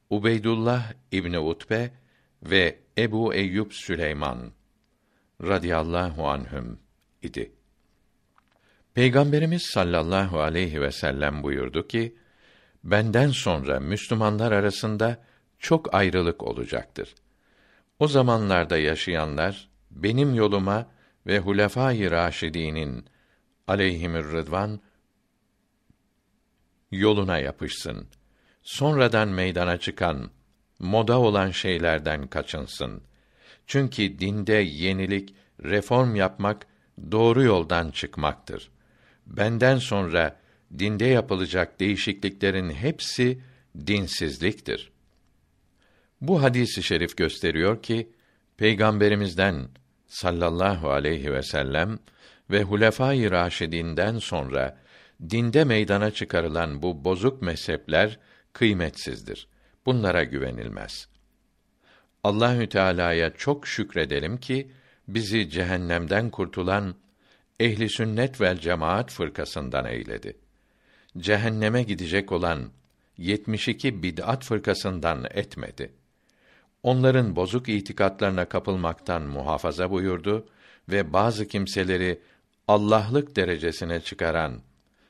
Ubeydullah İbni Utbe ve Ebu Eyyub Süleyman radıyallahu anhüm idi. Peygamberimiz sallallahu aleyhi ve sellem buyurdu ki: Benden sonra Müslümanlar arasında çok ayrılık olacaktır. O zamanlarda yaşayanlar benim yoluma ve Hulefâ-i Raşidî'nin aleyhimür rıdvan yoluna yapışsın. sonradan meydana çıkan moda olan şeylerden kaçınsın. Çünkü dinde yenilik, reform yapmak doğru yoldan çıkmaktır. Benden sonra dinde yapılacak değişikliklerin hepsi dinsizliktir. Bu hadisi şerif gösteriyor ki Peygamberimizden sallallahu aleyhi ve sellem ve Hulefâ-i Raşidînden sonra dinde meydana çıkarılan bu bozuk mezhepler kıymetsizdir. Bunlara güvenilmez. Allahü Teala'ya çok şükredelim ki bizi cehennemden kurtulan ehli sünnet vel cemaat fırkasından eyledi. Cehenneme gidecek olan 72 bid'at fırkasından etmedi. Onların bozuk itikatlarına kapılmaktan muhafaza buyurdu ve bazı kimseleri Allah'lık derecesine çıkaran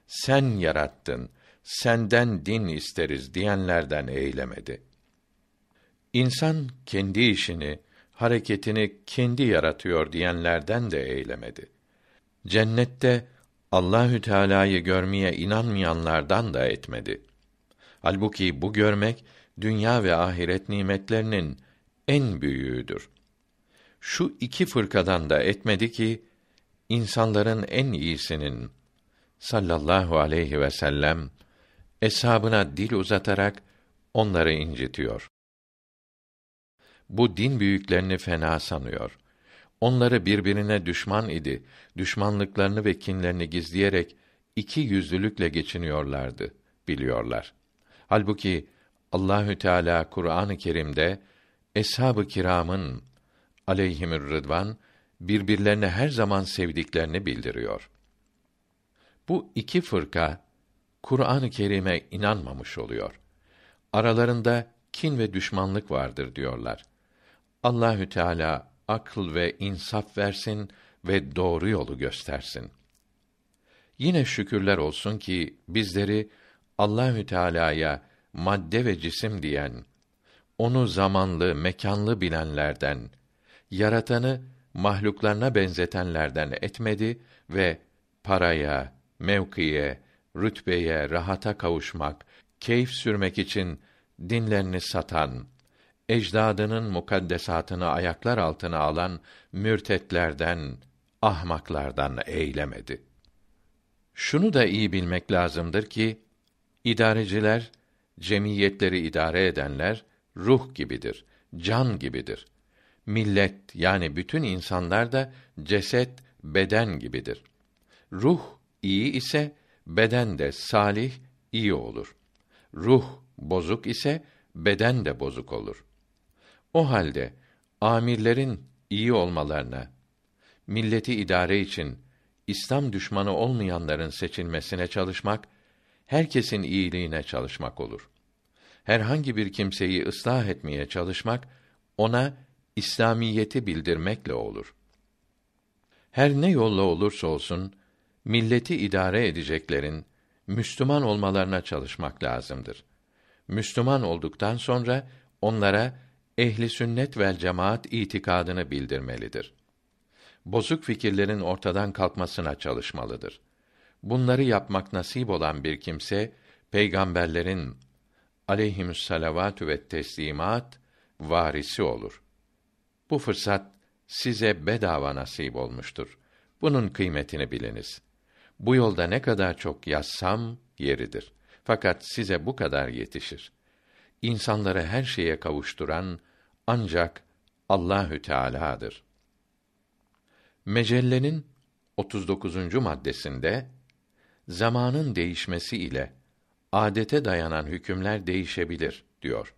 sen yarattın, senden din isteriz diyenlerden eylemedi. İnsan kendi işini, hareketini kendi yaratıyor diyenlerden de eylemedi. Cennette Allahü Teala'yı görmeye inanmayanlardan da etmedi. Halbuki bu görmek dünya ve ahiret nimetlerinin en büyüğüdür. Şu iki fırkadan da etmedi ki insanların en iyisinin sallallahu aleyhi ve sellem eshabına dil uzatarak onları incitiyor. Bu din büyüklerini fena sanıyor. Onları birbirine düşman idi. Düşmanlıklarını ve kinlerini gizleyerek iki yüzlülükle geçiniyorlardı, biliyorlar. Halbuki Allahü Teala Kur'an-ı Kerim'de eshab-ı kiramın aleyhimür rıdvan birbirlerine her zaman sevdiklerini bildiriyor. Bu iki fırka Kur'an-ı Kerim'e inanmamış oluyor. Aralarında kin ve düşmanlık vardır diyorlar. Allahü Teala akıl ve insaf versin ve doğru yolu göstersin. Yine şükürler olsun ki bizleri Allahü Teala'ya madde ve cisim diyen, onu zamanlı, mekanlı bilenlerden, yaratanı mahluklarına benzetenlerden etmedi ve paraya, mevkiye, rütbeye, rahata kavuşmak, keyif sürmek için dinlerini satan, ecdadının mukaddesatını ayaklar altına alan mürtetlerden, ahmaklardan eylemedi. Şunu da iyi bilmek lazımdır ki idareciler, cemiyetleri idare edenler ruh gibidir, can gibidir. Millet yani bütün insanlar da ceset, beden gibidir. Ruh iyi ise beden de salih, iyi olur. Ruh bozuk ise beden de bozuk olur. O halde amirlerin iyi olmalarına, milleti idare için İslam düşmanı olmayanların seçilmesine çalışmak, herkesin iyiliğine çalışmak olur. Herhangi bir kimseyi ıslah etmeye çalışmak, ona İslamiyeti bildirmekle olur. Her ne yolla olursa olsun, milleti idare edeceklerin Müslüman olmalarına çalışmak lazımdır. Müslüman olduktan sonra onlara ehli sünnet vel cemaat itikadını bildirmelidir. Bozuk fikirlerin ortadan kalkmasına çalışmalıdır. Bunları yapmak nasip olan bir kimse peygamberlerin aleyhimüsselavatü ve teslimat varisi olur. Bu fırsat size bedava nasip olmuştur. Bunun kıymetini biliniz. Bu yolda ne kadar çok yazsam yeridir. Fakat size bu kadar yetişir. İnsanları her şeye kavuşturan ancak Allahü Teala'dır. Mecellenin 39. maddesinde zamanın değişmesi ile adete dayanan hükümler değişebilir diyor.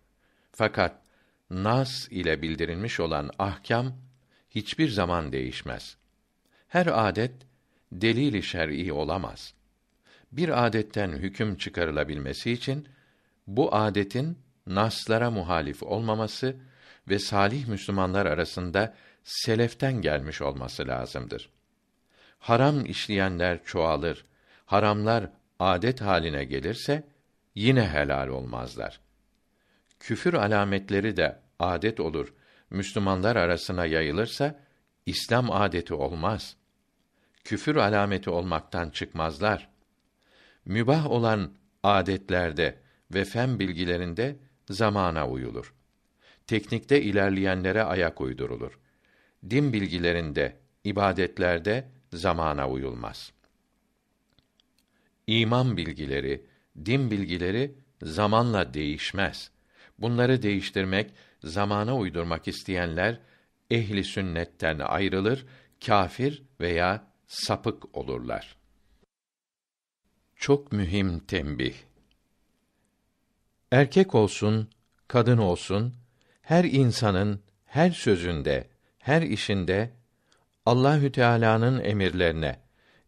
Fakat nas ile bildirilmiş olan ahkam hiçbir zaman değişmez. Her adet delil-i şer'i olamaz. Bir adetten hüküm çıkarılabilmesi için bu adetin naslara muhalif olmaması ve salih Müslümanlar arasında seleften gelmiş olması lazımdır. Haram işleyenler çoğalır, haramlar adet haline gelirse yine helal olmazlar. Küfür alametleri de adet olur. Müslümanlar arasına yayılırsa İslam adeti olmaz. Küfür alameti olmaktan çıkmazlar. Mübah olan adetlerde ve fen bilgilerinde zamana uyulur. Teknikte ilerleyenlere ayak uydurulur. Din bilgilerinde, ibadetlerde zamana uyulmaz. İman bilgileri, din bilgileri zamanla değişmez. Bunları değiştirmek, zamana uydurmak isteyenler ehli sünnetten ayrılır, kafir veya sapık olurlar. Çok mühim tembih. Erkek olsun, kadın olsun, her insanın her sözünde, her işinde Allahü Teala'nın emirlerine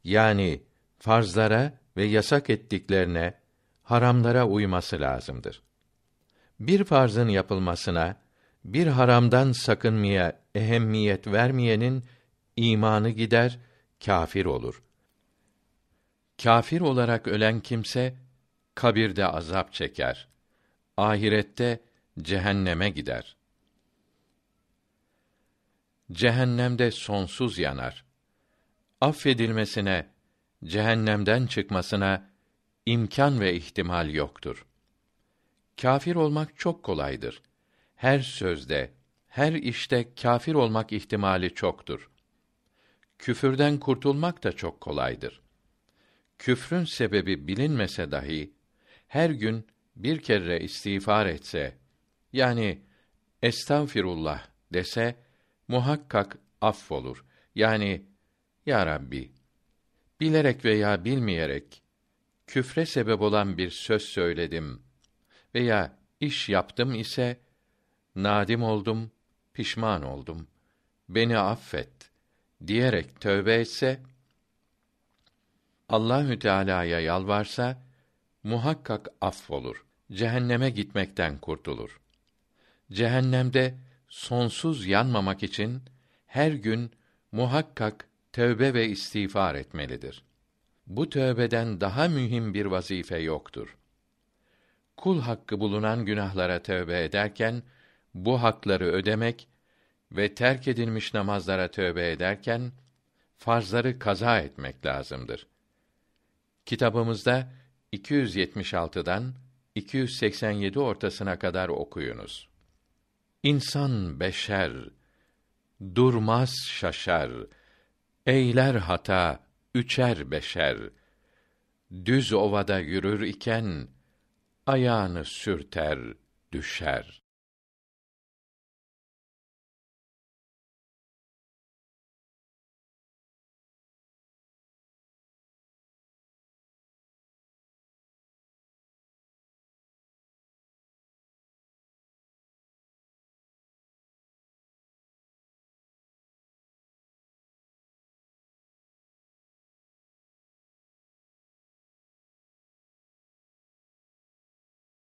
yani farzlara ve yasak ettiklerine, haramlara uyması lazımdır. Bir farzın yapılmasına, bir haramdan sakınmaya ehemmiyet vermeyenin imanı gider, kâfir olur. Kâfir olarak ölen kimse kabirde azap çeker. Ahirette cehenneme gider. Cehennemde sonsuz yanar. Affedilmesine, cehennemden çıkmasına imkan ve ihtimal yoktur. Kafir olmak çok kolaydır. Her sözde, her işte kafir olmak ihtimali çoktur. Küfürden kurtulmak da çok kolaydır. Küfrün sebebi bilinmese dahi her gün bir kere istiğfar etse yani estağfirullah dese muhakkak affolur. Yani ya Rabbi bilerek veya bilmeyerek küfre sebep olan bir söz söyledim veya iş yaptım ise nadim oldum, pişman oldum. Beni affet diyerek tövbe etse Allahü Teala'ya yalvarsa muhakkak affolur. Cehenneme gitmekten kurtulur. Cehennemde sonsuz yanmamak için her gün muhakkak tövbe ve istiğfar etmelidir. Bu tövbeden daha mühim bir vazife yoktur. Kul hakkı bulunan günahlara tövbe ederken bu hakları ödemek ve terk edilmiş namazlara tövbe ederken farzları kaza etmek lazımdır. Kitabımızda 276'dan 287 ortasına kadar okuyunuz. İnsan beşer, durmaz şaşar, eyler hata, üçer beşer. Düz ovada yürür iken, ayağını sürter, düşer.